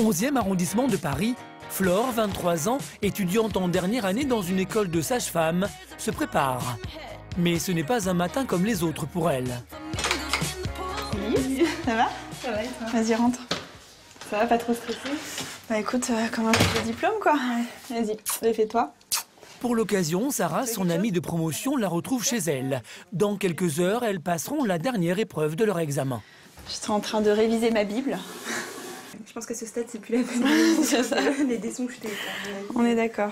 11e arrondissement de Paris, Flore, 23 ans, étudiante en dernière année dans une école de sage-femme, se prépare. Mais ce n'est pas un matin comme les autres pour elle. Oui, ça va? Ça va et toi? Vas-y, rentre. Ça va, pas trop stressé Bah écoute, euh, comme un le diplôme quoi? Vas-y, défais-toi. Pour l'occasion, Sarah, son amie de promotion, la retrouve chez elle. Dans quelques heures, elles passeront la dernière épreuve de leur examen. Je suis en train de réviser ma Bible. Je pense qu'à ce stade, c'est plus la peine les dés sont jetés. On est d'accord.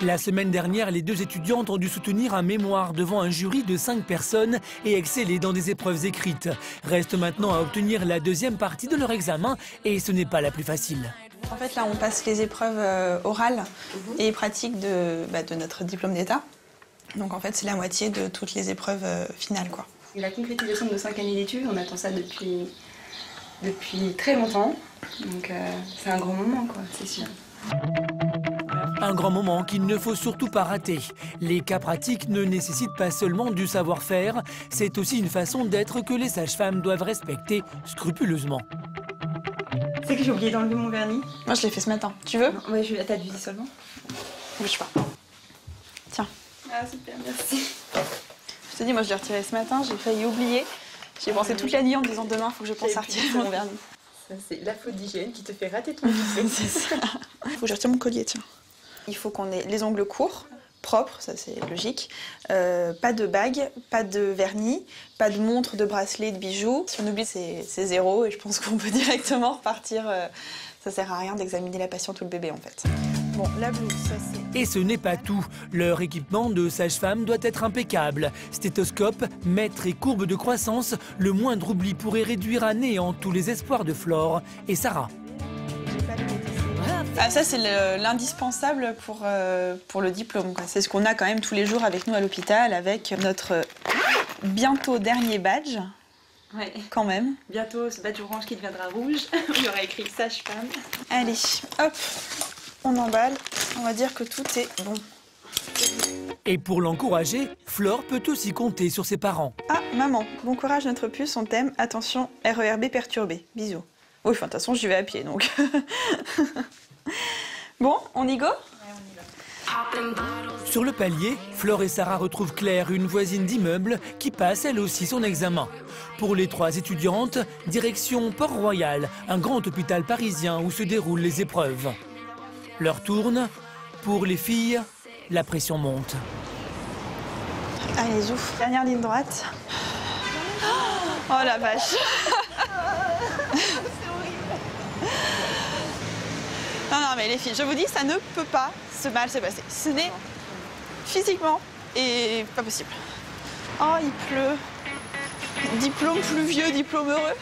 La semaine dernière, les deux étudiantes ont dû soutenir un mémoire devant un jury de cinq personnes et exceller dans des épreuves écrites. Reste maintenant à obtenir la deuxième partie de leur examen et ce n'est pas la plus facile. En fait, là, on passe les épreuves euh, orales et pratiques de, bah, de notre diplôme d'État. Donc, en fait, c'est la moitié de toutes les épreuves euh, finales, quoi. La concrétisation de nos 5 années d'études, on attend ça depuis, depuis très longtemps. Donc euh, c'est un grand moment, quoi, c'est sûr. Un grand moment qu'il ne faut surtout pas rater. Les cas pratiques ne nécessitent pas seulement du savoir-faire, c'est aussi une façon d'être que les sages-femmes doivent respecter scrupuleusement. C'est que j'ai oublié d'enlever mon vernis. Moi, je l'ai fait ce matin. Tu veux? Ouais, je... t'as du dissolvant Bouge pas. Tiens. Ah super, merci. Je te dis, moi, je l'ai retiré ce matin. J'ai failli oublier. J'ai pensé toute la nuit en me disant demain, il faut que je pense à retirer mon vernis. C'est la faute d'hygiène qui te fait rater ton ça. Il faut que je retire mon collier, tiens. Il faut qu'on ait les ongles courts, propres, ça c'est logique. Euh, pas de bague, pas de vernis, pas de montre, de bracelet, de bijoux. Si on oublie, c'est c'est zéro et je pense qu'on peut directement repartir. euh, ça sert à rien d'examiner la patiente ou le bébé en fait. Bon, la blouse, ça c'est. Et ce n'est pas tout. Leur équipement de sage-femme doit être impeccable. Stéthoscope, mètre et courbe de croissance, le moindre oubli pourrait réduire à néant tous les espoirs de Flore et Sarah. Ah, ça, c'est le- l'indispensable pour, euh, pour le diplôme. C'est ce qu'on a quand même tous les jours avec nous à l'hôpital, avec notre bientôt dernier badge, Ouais. quand même. Bientôt, ce badge orange qui deviendra rouge. Il y aura écrit sage-femme. Allez, hop, on emballe. On va dire que tout est bon. Et pour l'encourager, Flore peut aussi compter sur ses parents. Ah, maman, bon courage notre puce, on t'aime. Attention, RERB perturbé. Bisous. Oui, enfin, de toute façon, j'y vais à pied, donc. bon, on y go? Sur le palier, Flore et Sarah retrouvent Claire, une voisine d'immeuble, qui passe elle aussi son examen. Pour les trois étudiantes, direction Port-Royal, un grand hôpital parisien où se déroulent les épreuves. L'heure tourne. Pour les filles, la pression monte. Allez, ouf. Dernière ligne droite. Oh la vache Non, non, mais les filles, je vous dis, ça ne peut pas se mal se passer. Ce n'est physiquement et pas possible. Oh, il pleut. Diplôme pluvieux, diplôme heureux.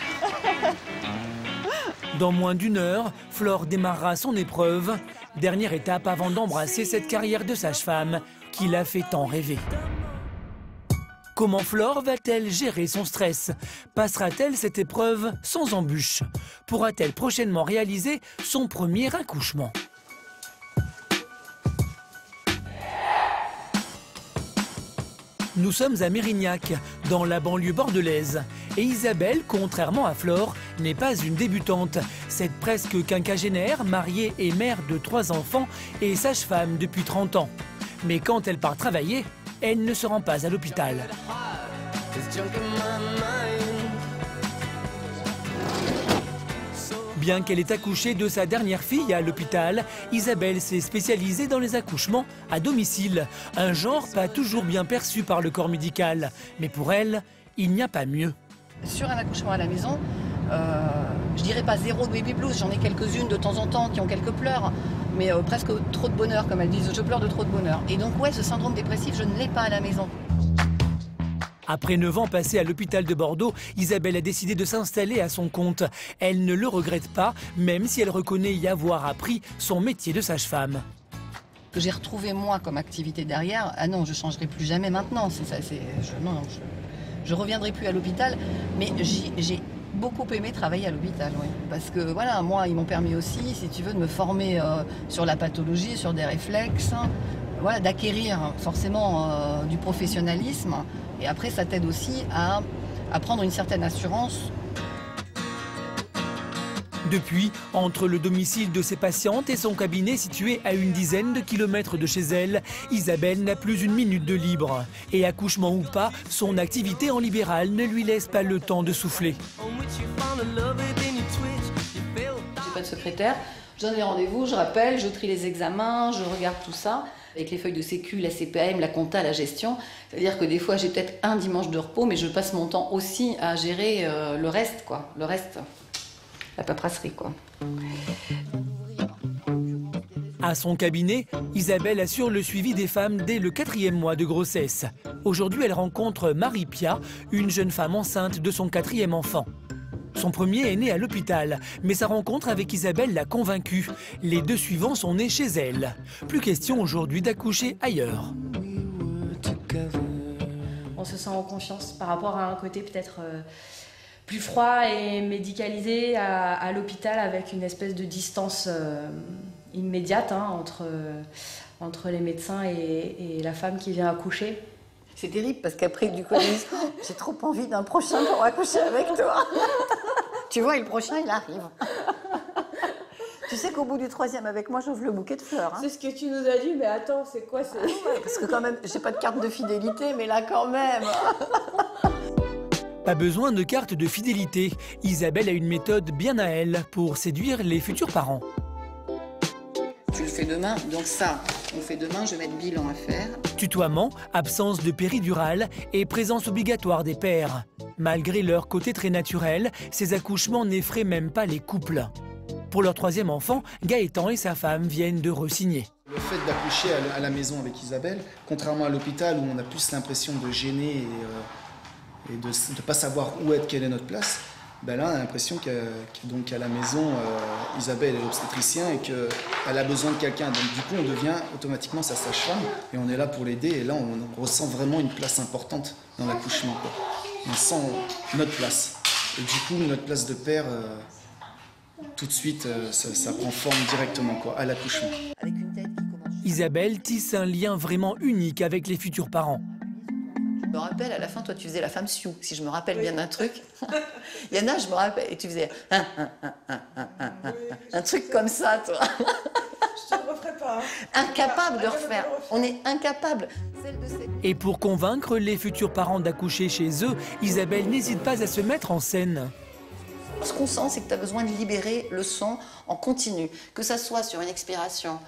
Dans moins d'une heure, Flore démarrera son épreuve. Dernière étape avant d'embrasser cette carrière de sage-femme qui l'a fait tant rêver. Comment Flore va-t-elle gérer son stress? Passera-t-elle cette épreuve sans embûche Pourra-t-elle prochainement réaliser son premier accouchement? Nous sommes à Mérignac, dans la banlieue bordelaise. Et Isabelle, contrairement à Flore, n'est pas une débutante. Cette presque quinquagénaire, mariée et mère de trois enfants, est sage-femme depuis 30 ans. Mais quand elle part travailler, elle ne se rend pas à l'hôpital. Bien qu'elle ait accouché de sa dernière fille à l'hôpital, Isabelle s'est spécialisée dans les accouchements à domicile, un genre pas toujours bien perçu par le corps médical. Mais pour elle, il n'y a pas mieux. Sur un accouchement à la maison, euh, je dirais pas zéro baby blues, j'en ai quelques-unes de temps en temps qui ont quelques pleurs, mais euh, presque trop de bonheur, comme elles disent, je pleure de trop de bonheur. Et donc ouais, ce syndrome dépressif, je ne l'ai pas à la maison. Après 9 ans passés à l'hôpital de Bordeaux, Isabelle a décidé de s'installer à son compte. Elle ne le regrette pas, même si elle reconnaît y avoir appris son métier de sage-femme. Que j'ai retrouvé moi comme activité derrière, ah non, je changerai plus jamais maintenant. C'est ça, c'est, je, non, je, je reviendrai plus à l'hôpital, mais j'ai beaucoup aimé travailler à l'hôpital. Parce que voilà, moi, ils m'ont permis aussi, si tu veux, de me former euh, sur la pathologie, sur des réflexes, hein, voilà, d'acquérir forcément euh, du professionnalisme. Et après, ça t'aide aussi à, à prendre une certaine assurance Depuis, entre le domicile de ses patientes et son cabinet situé à une dizaine de kilomètres de chez elle, Isabelle n'a plus une minute de libre. Et accouchement ou pas, son activité en libéral ne lui laisse pas le temps de souffler. J'ai pas de secrétaire, je donne les rendez-vous, je rappelle, je trie les examens, je regarde tout ça. Avec les feuilles de sécu, la CPM, la compta, la gestion. C'est-à-dire que des fois j'ai peut-être un dimanche de repos, mais je passe mon temps aussi à gérer euh, le reste, quoi. Le reste la paperasserie, quoi. À son cabinet, Isabelle assure le suivi des femmes dès le quatrième mois de grossesse. Aujourd'hui, elle rencontre Marie Pia, une jeune femme enceinte de son quatrième enfant. Son premier est né à l'hôpital, mais sa rencontre avec Isabelle l'a convaincue. Les deux suivants sont nés chez elle. Plus question aujourd'hui d'accoucher ailleurs. On se sent en confiance par rapport à un côté peut-être... Euh, plus froid et médicalisé à, l'hôpital avec une espèce de distance euh, immédiate hein, entre, entre les médecins et, la femme qui vient accoucher. C'est terrible parce qu'après, du coup, j'ai trop envie d'un prochain pour accoucher avec toi. tu vois, et le prochain, il arrive. Tu sais qu'au bout du troisième avec moi, j'ouvre le bouquet de fleurs. Hein. C'est ce que tu nous as dit, mais attends, c'est quoi ah Parce que quand même, j'ai pas de carte de fidélité, mais là quand même. Pas besoin de carte de fidélité. Isabelle a une méthode bien à elle pour séduire les futurs parents. Tu le fais demain, donc ça, on fait demain, je vais mettre bilan à faire. Tutoiement, absence de péridurale et présence obligatoire des pères. Malgré leur côté très naturel, ces accouchements n'effraient même pas les couples. Pour leur troisième enfant, Gaëtan et sa femme viennent de re-signer. Le fait d'accoucher à la maison avec Isabelle, contrairement à l'hôpital où on a plus l'impression de gêner et euh, et de ne pas savoir où être, quelle est notre place, ben là, on a l'impression qu'à la maison, euh, Isabelle est obstétricien et qu'elle a besoin de quelqu'un. Donc du coup, on devient automatiquement sa sage-femme et on est là pour l'aider. Et là, on ressent vraiment une place importante dans l'accouchement. On sent notre place. Et du coup, notre place de père, euh, tout de suite, euh, ça, ça, prend forme directement quoi, à l'accouchement. Isabelle tisse un lien vraiment unique avec les futurs parents. Je me rappelle, à la fin, toi, tu faisais la femme Sioux, si je me rappelle bien d'un truc. Yana, je me rappelle, et tu faisais un, un, truc comme ça, toi. je te le referai pas. Hein. Incapable de refaire. On est incapable. Et pour convaincre les futurs parents d'accoucher chez eux, Isabelle n'hésite pas à se mettre en scène. Ce qu'on sent, c'est que tu as besoin de libérer le son en continu, que ça soit sur une expiration,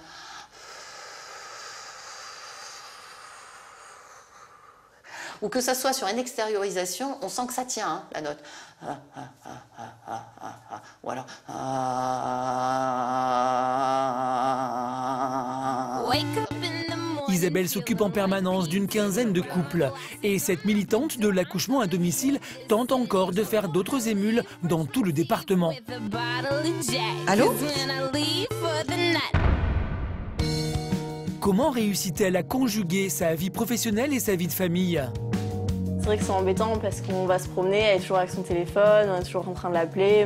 ou que ça soit sur une extériorisation, on sent que ça tient, hein, la note. ou alors... Isabelle s'occupe en permanence d'une quinzaine de couples. Et cette militante de l'accouchement à domicile tente encore de faire d'autres émules dans tout le département. Allô Comment réussit-elle à conjuguer sa vie professionnelle et sa vie de famille c'est vrai que c'est embêtant parce qu'on va se promener, elle est toujours avec son téléphone, on est toujours en train de l'appeler.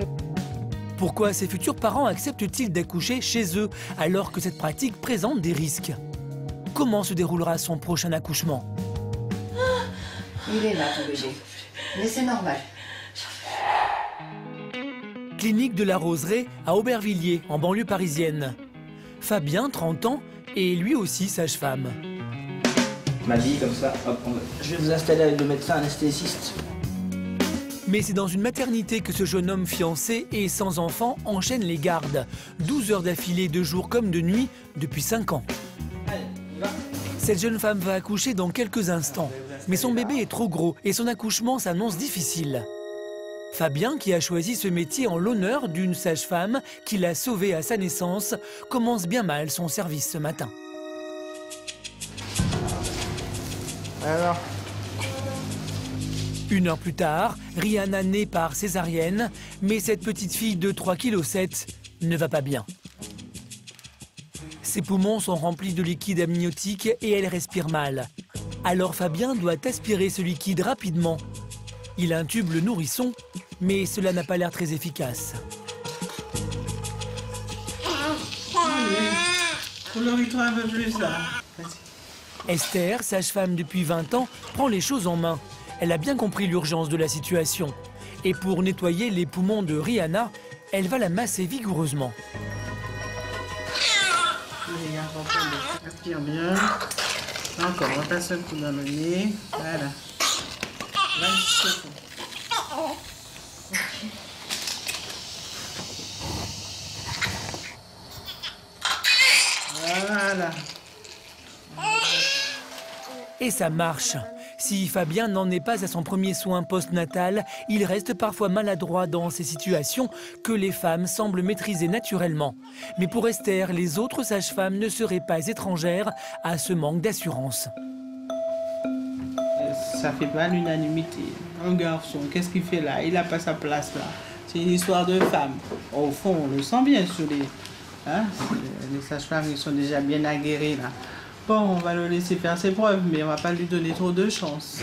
Pourquoi ces futurs parents acceptent-ils d'accoucher chez eux alors que cette pratique présente des risques? Comment se déroulera son prochain accouchement? Il est là, ton bébé. Mais c'est normal. Clinique de la Roseraie à Aubervilliers, en banlieue parisienne. Fabien, 30 ans, est lui aussi sage-femme m'a dit comme ça, hop, je vais vous installer avec le médecin anesthésiste. Mais c'est dans une maternité que ce jeune homme fiancé et sans enfant enchaîne les gardes. 12 heures d'affilée de jour comme de nuit depuis 5 ans. Cette jeune femme va accoucher dans quelques instants. Mais son bébé est trop gros et son accouchement s'annonce difficile. Fabien, qui a choisi ce métier en l'honneur d'une sage-femme qui l'a sauvé à sa naissance, commence bien mal son service ce matin. Alors Une heure plus tard, Rihanna naît par césarienne, mais cette petite fille de 3,7 kg ne va pas bien. Ses poumons sont remplis de liquide amniotique et elle respire mal. Alors Fabien doit aspirer ce liquide rapidement. Il intube le nourrisson, mais cela n'a pas l'air très efficace. un peu plus là. Esther, sage-femme depuis 20 ans, prend les choses en main. Elle a bien compris l'urgence de la situation. Et pour nettoyer les poumons de Rihanna, elle va la masser vigoureusement. Aspire bien. Encore, on passe un coup dans le nez. Voilà. Voilà. Et ça marche. Si Fabien n'en est pas à son premier soin post-natal, il reste parfois maladroit dans ces situations que les femmes semblent maîtriser naturellement. Mais pour Esther, les autres sages-femmes ne seraient pas étrangères à ce manque d'assurance. Ça fait pas l'unanimité. Un garçon, qu'est-ce qu'il fait là? Il n'a pas sa place là. C'est une histoire de femme. Au fond, on le sent bien sur les. Hein les sages-femmes, ils sont déjà bien aguerris là. Bon, on va le laisser faire ses preuves, mais on va pas lui donner trop de chance.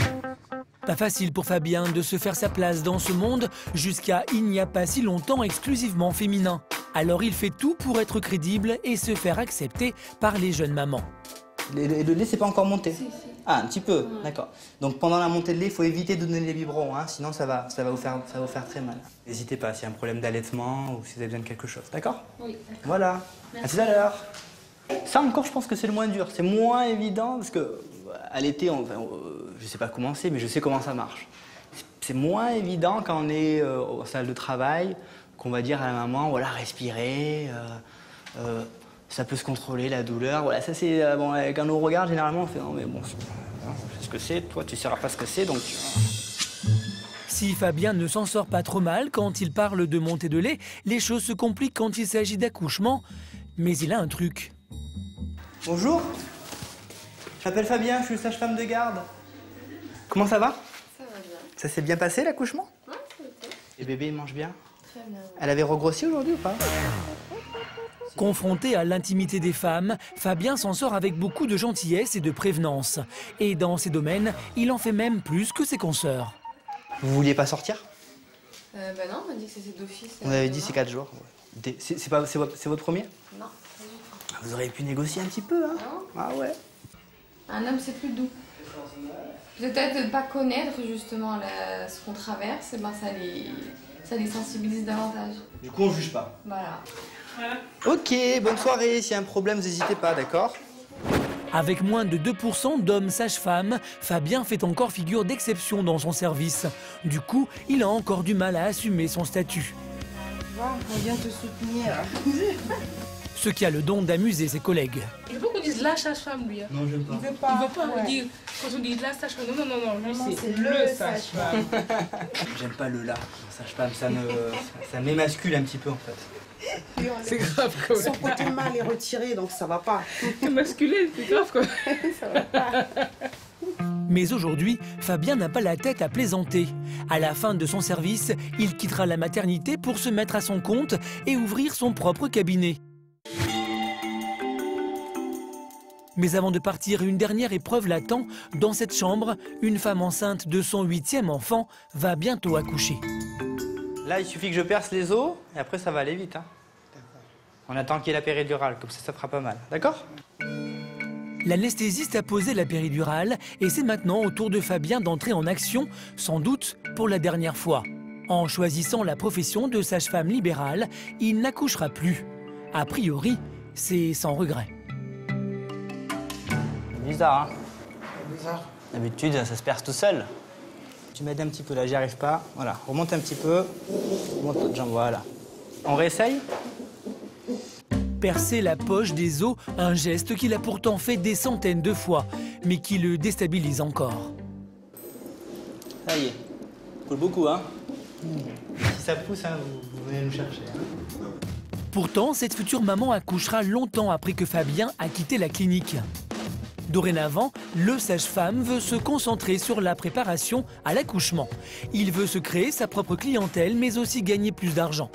Pas facile pour Fabien de se faire sa place dans ce monde jusqu'à il n'y a pas si longtemps exclusivement féminin. Alors il fait tout pour être crédible et se faire accepter par les jeunes mamans. Le, le- le lait, c'est pas encore monté Ah, un petit peu, d'accord. Donc pendant la montée de lait, il faut éviter de donner les biberons, hein, sinon ça va, ça, va vous faire, ça va vous faire très mal. N'hésitez pas s'il y a un problème d'allaitement ou si vous avez besoin de quelque chose, d'accord? Oui. Voilà. À tout à l'heure. Ça encore, je pense que c'est le moins dur. C'est moins évident parce que à l'été, on, enfin, euh, je sais pas comment c'est, mais je sais comment ça marche. C'est- moins évident quand on est euh, en salle de travail, qu'on va dire à la maman, voilà, respirer. euh, euh, ça peut se contrôler la douleur. Voilà, ça c'est euh, bon. Quand on nous regarde, généralement, on fait non mais bon, c'est hein, je sais ce que c'est. Toi, tu sauras pas ce que c'est, donc. Si Fabien ne s'en sort pas trop mal quand il parle de montée de lait, les choses se compliquent quand il s'agit d'accouchement. Mais il a un truc. Bonjour. Je m'appelle Fabien, je suis sage-femme de garde. Comment ça va? Ça va bien. Ça s'est bien passé l'accouchement? Ouais, ça va bien. Et bébé, il mange bien? Très bien. Elle avait regrossi aujourd'hui ou pas? Confronté à l'intimité des femmes, Fabien s'en sort avec beaucoup de gentillesse et de prévenance. Et dans ces domaines, il en fait même plus que ses consoeurs. Vous vouliez pas sortir? Euh, bah non, on m'a dit que c'était d'office. On avait dit c'est 4 jours. ouais. C'est votre, premier? Non, tout. Vous auriez pu négocier un petit peu, hein? Non. Ah ouais. Un homme, c'est plus doux. Peut-être de ne pas connaître justement la- ce qu'on traverse, eh ben ça, les, ça les sensibilise davantage. Du coup, on juge pas. Voilà. Ok, bonne soirée. S'il y a un problème, n'hésitez pas, d'accord? Avec moins de 2% d'hommes sages-femmes, Fabien fait encore figure d'exception dans son service. Du coup, il a encore du mal à assumer son statut. On vient te soutenir. Ce qui a le don d'amuser ses collègues. Il faut qu'on dise la sage-femme, lui. hein. Non, j'aime pas. Il veut Il pas. veut pas ouais. dire, quand on dit la sage-femme, non, non, non, non, lui, c'est le le sage-femme. J'aime pas le là. Sage-femme, ça me, ça m'émascule un petit peu en fait. C'est grave, quoi. Son côté mâle est retiré, donc ça va pas. Masculin, c'est grave, quoi. Mais aujourd'hui, Fabien n'a pas la tête à plaisanter. À la fin de son service, il quittera la maternité pour se mettre à son compte et ouvrir son propre cabinet. Mais avant de partir, une dernière épreuve l'attend. Dans cette chambre, une femme enceinte de son huitième enfant va bientôt accoucher. Là, il suffit que je perce les os et après, ça va aller vite. Hein. On attend qu'il y ait la péridurale, comme ça, ça fera pas mal. D'accord? L'anesthésiste a posé la péridurale et c'est maintenant au tour de Fabien d'entrer en action, sans doute pour la dernière fois. En choisissant la profession de sage-femme libérale, il n'accouchera plus. A priori, c'est sans regret. Bizarre, hein Bizarre. D'habitude, ça se perce tout seul. Tu m'aides un petit peu là, j'y arrive pas. Voilà, remonte un petit peu. Remonte l'autre jambe, voilà. On réessaye? Percer la poche des os, un geste qu'il a pourtant fait des centaines de fois, mais qui le déstabilise encore. Ça y est. Coule beaucoup, hein Si ça pousse, hein, vous, vous venez nous chercher. hein. Pourtant, cette future maman accouchera longtemps après que Fabien a quitté la clinique. Dorénavant, le sage-femme veut se concentrer sur la préparation à l'accouchement. Il veut se créer sa propre clientèle, mais aussi gagner plus d'argent.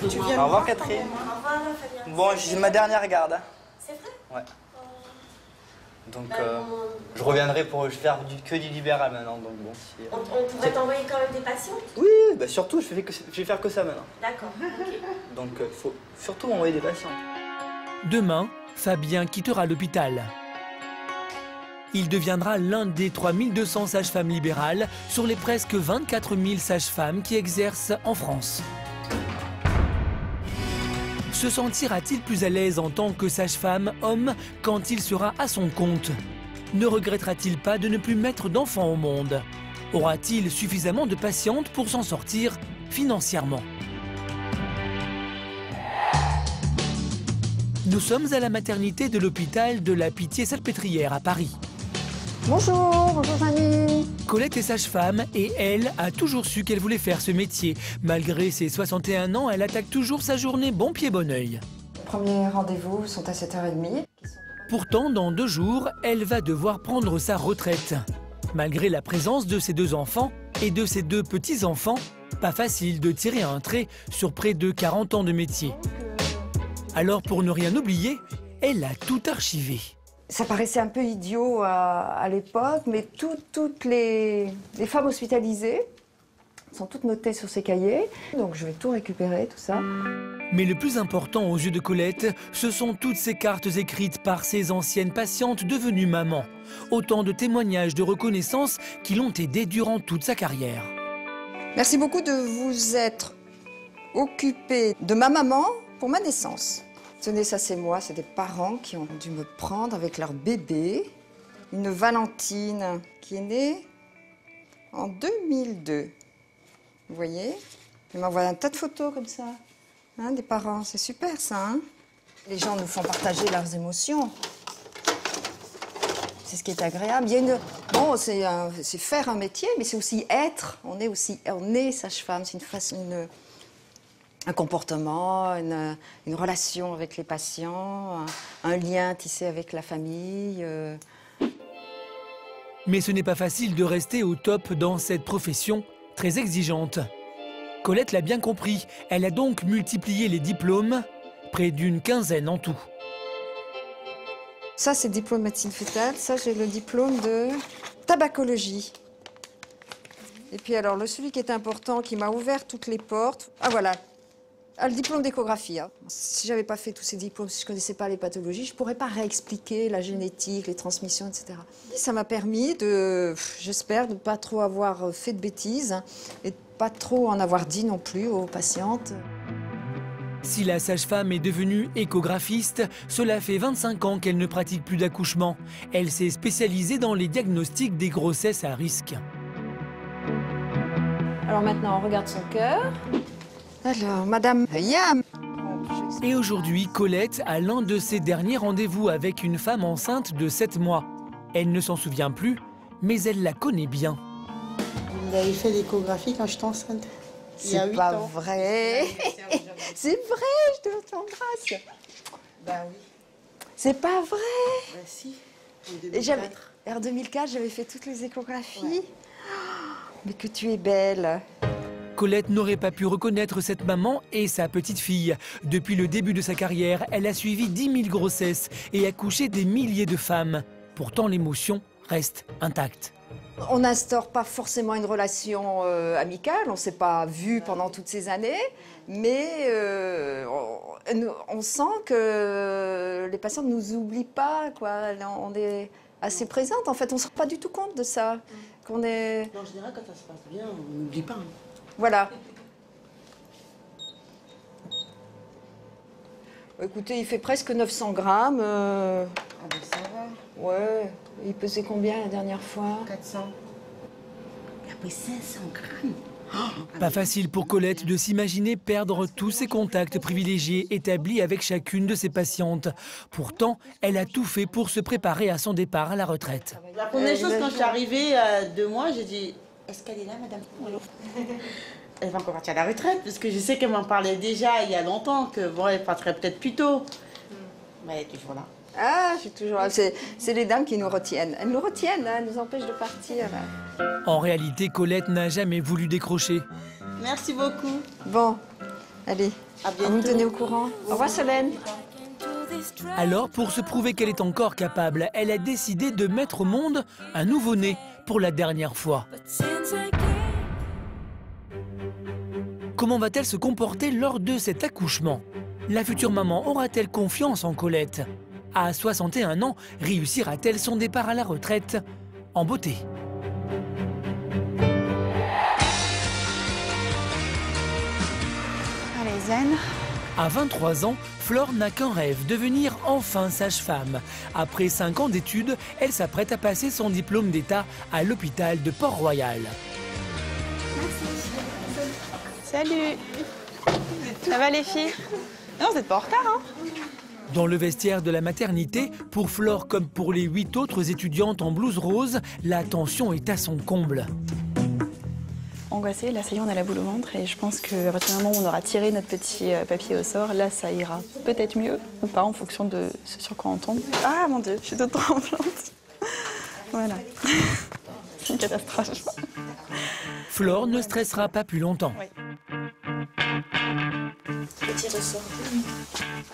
Tu viens Au revoir, Catherine. Bon, c'est ma dernière garde. hein. C'est vrai? Ouais. Donc, euh, je reviendrai pour faire du, que du libéral maintenant. Donc, bon, si- On, on pourrait t'envoyer quand même des patientes? Oui, bah surtout, je, fais que, je vais faire que ça maintenant. D'accord, ok. Donc, il faut surtout m'envoyer des patients. Demain, Fabien quittera l'hôpital. Il deviendra l'un des 3200 sages-femmes libérales sur les presque 24 000 sages-femmes qui exercent en France. Se sentira-t-il plus à l'aise en tant que sage-femme homme quand il sera à son compte? Ne regrettera-t-il pas de ne plus mettre d'enfants au monde? Aura-t-il suffisamment de patientes pour s'en sortir financièrement? Nous sommes à la maternité de l'hôpital de la Pitié-Salpêtrière à Paris. Bonjour, bonjour Fanny. Colette est sage-femme et elle a toujours su qu'elle voulait faire ce métier. Malgré ses 61 ans, elle attaque toujours sa journée bon pied bon oeil. Premiers rendez-vous sont à 7h30. Pourtant, dans deux jours, elle va devoir prendre sa retraite. Malgré la présence de ses deux enfants et de ses deux petits-enfants, pas facile de tirer un trait sur près de 40 ans de métier. Alors pour ne rien oublier, elle a tout archivé. Ça paraissait un peu idiot à, à l'époque, mais tout- toutes les, les femmes hospitalisées sont toutes notées sur ces cahiers. Donc je vais tout récupérer, tout ça. Mais le plus important aux yeux de Colette, ce sont toutes ces cartes écrites par ses anciennes patientes devenues mamans. Autant de témoignages de reconnaissance qui l'ont aidée durant toute sa carrière. Merci beaucoup de vous être occupé de ma maman pour ma naissance. Tenez, ça c'est moi, c'est des parents qui ont dû me prendre avec leur bébé. Une Valentine qui est née en 2002. Vous voyez? Il m'envoie un tas de photos comme ça, hein, des parents. C'est super ça. hein Les gens nous font partager leurs émotions. C'est ce qui est agréable. Il y a une... Bon, c'est faire un métier, mais c'est aussi être. On est aussi, on est sage-femme. C'est une façon, une- un comportement, une, une relation avec les patients, un, un lien tissé avec la famille. euh. Mais ce n'est pas facile de rester au top dans cette profession très exigeante. Colette l'a bien compris, elle a donc multiplié les diplômes, près d'une quinzaine en tout. Ça, c'est le diplôme de médecine fétale. Ça, j'ai le diplôme de tabacologie. Et puis alors, le celui qui est important, qui m'a ouvert toutes les portes. Ah voilà, Ah, le diplôme d'échographie. hein. Si j'avais pas fait tous ces diplômes, si je connaissais pas les pathologies, je pourrais pas réexpliquer la génétique, les transmissions, etc. Et ça m'a permis de, j'espère, de pas trop avoir fait de bêtises hein, et de pas trop en avoir dit non plus aux patientes. Si la sage-femme est devenue échographiste, cela fait 25 ans qu'elle ne pratique plus d'accouchement. Elle s'est spécialisée dans les diagnostics des grossesses à risque. Alors maintenant, on regarde son cœur. Alors, Madame Yam. Et aujourd'hui, Colette a l'un de ses derniers rendez-vous avec une femme enceinte de 7 mois. Elle ne s'en souvient plus, mais elle la connaît bien. Il avait fait l'échographie quand j'étais enceinte. C'est pas ans. vrai. C'est vrai, je te t'embrasse. Bah oui. C'est pas vrai. Bah si. Et j'avais, en 2004, j'avais fait toutes les échographies. Oh, mais que tu es belle. Colette n'aurait pas pu reconnaître cette maman et sa petite fille. Depuis le début de sa carrière, elle a suivi 10 000 grossesses et accouché des milliers de femmes. Pourtant, l'émotion reste intacte. On n'instaure pas forcément une relation euh, amicale, on ne s'est pas vu pendant toutes ces années, mais euh, on, on sent que les patients ne nous oublient pas, quoi. On est assez présente, en fait, on ne se rend pas du tout compte de ça. Qu'on est... En général, quand ça se passe bien, on n'oublie pas. hein. Voilà. Écoutez, il fait presque 900 grammes. euh, Ah ben ça va. Ouais, il pesait combien la dernière fois? 400. Il a pris 500 grammes. Pas facile pour Colette de s'imaginer perdre tous ses contacts privilégiés établis avec chacune de ses patientes. Pourtant, elle a tout fait pour se préparer à son départ à la retraite. La première chose, quand je suis arrivée à deux mois, j'ai dit Est-ce qu'elle est là, madame Elle va encore partir à la retraite, parce que je sais qu'elle m'en parlait déjà il y a longtemps, que bon, elle partirait peut-être plus tôt. Mais elle est toujours là. Ah, je suis toujours là. C'est les dames qui nous retiennent. Elles nous retiennent, hein, elles nous empêchent de partir. En réalité, Colette n'a jamais voulu décrocher. Merci beaucoup. Bon, allez, À vous me bientôt. tenez au courant. Au revoir, Solène. Alors, pour se prouver qu'elle est encore capable, elle a décidé de mettre au monde un nouveau-né pour la dernière fois. Comment va-t-elle se comporter lors de cet accouchement? La future maman aura-t-elle confiance en Colette? À 61 ans, réussira-t-elle son départ à la retraite? En beauté Allez, zen. À 23 ans, Flore n'a qu'un rêve, devenir enfin sage-femme. Après 5 ans d'études, elle s'apprête à passer son diplôme d'État à l'hôpital de Port-Royal. Salut Ça va les filles? Non, vous n'êtes pas en retard, hein? Dans le vestiaire de la maternité, pour Flore comme pour les huit autres étudiantes en blouse rose, la tension est à son comble. Angoissée, là ça y est, on a la boule au ventre et je pense qu'à partir du moment où on aura tiré notre petit euh, papier au sort, là ça ira peut-être mieux ou pas en fonction de ce sur quoi on tombe. Ah mon dieu, je suis toute tremblante. Voilà. C'est une catastrophe. Flore ne stressera pas plus longtemps.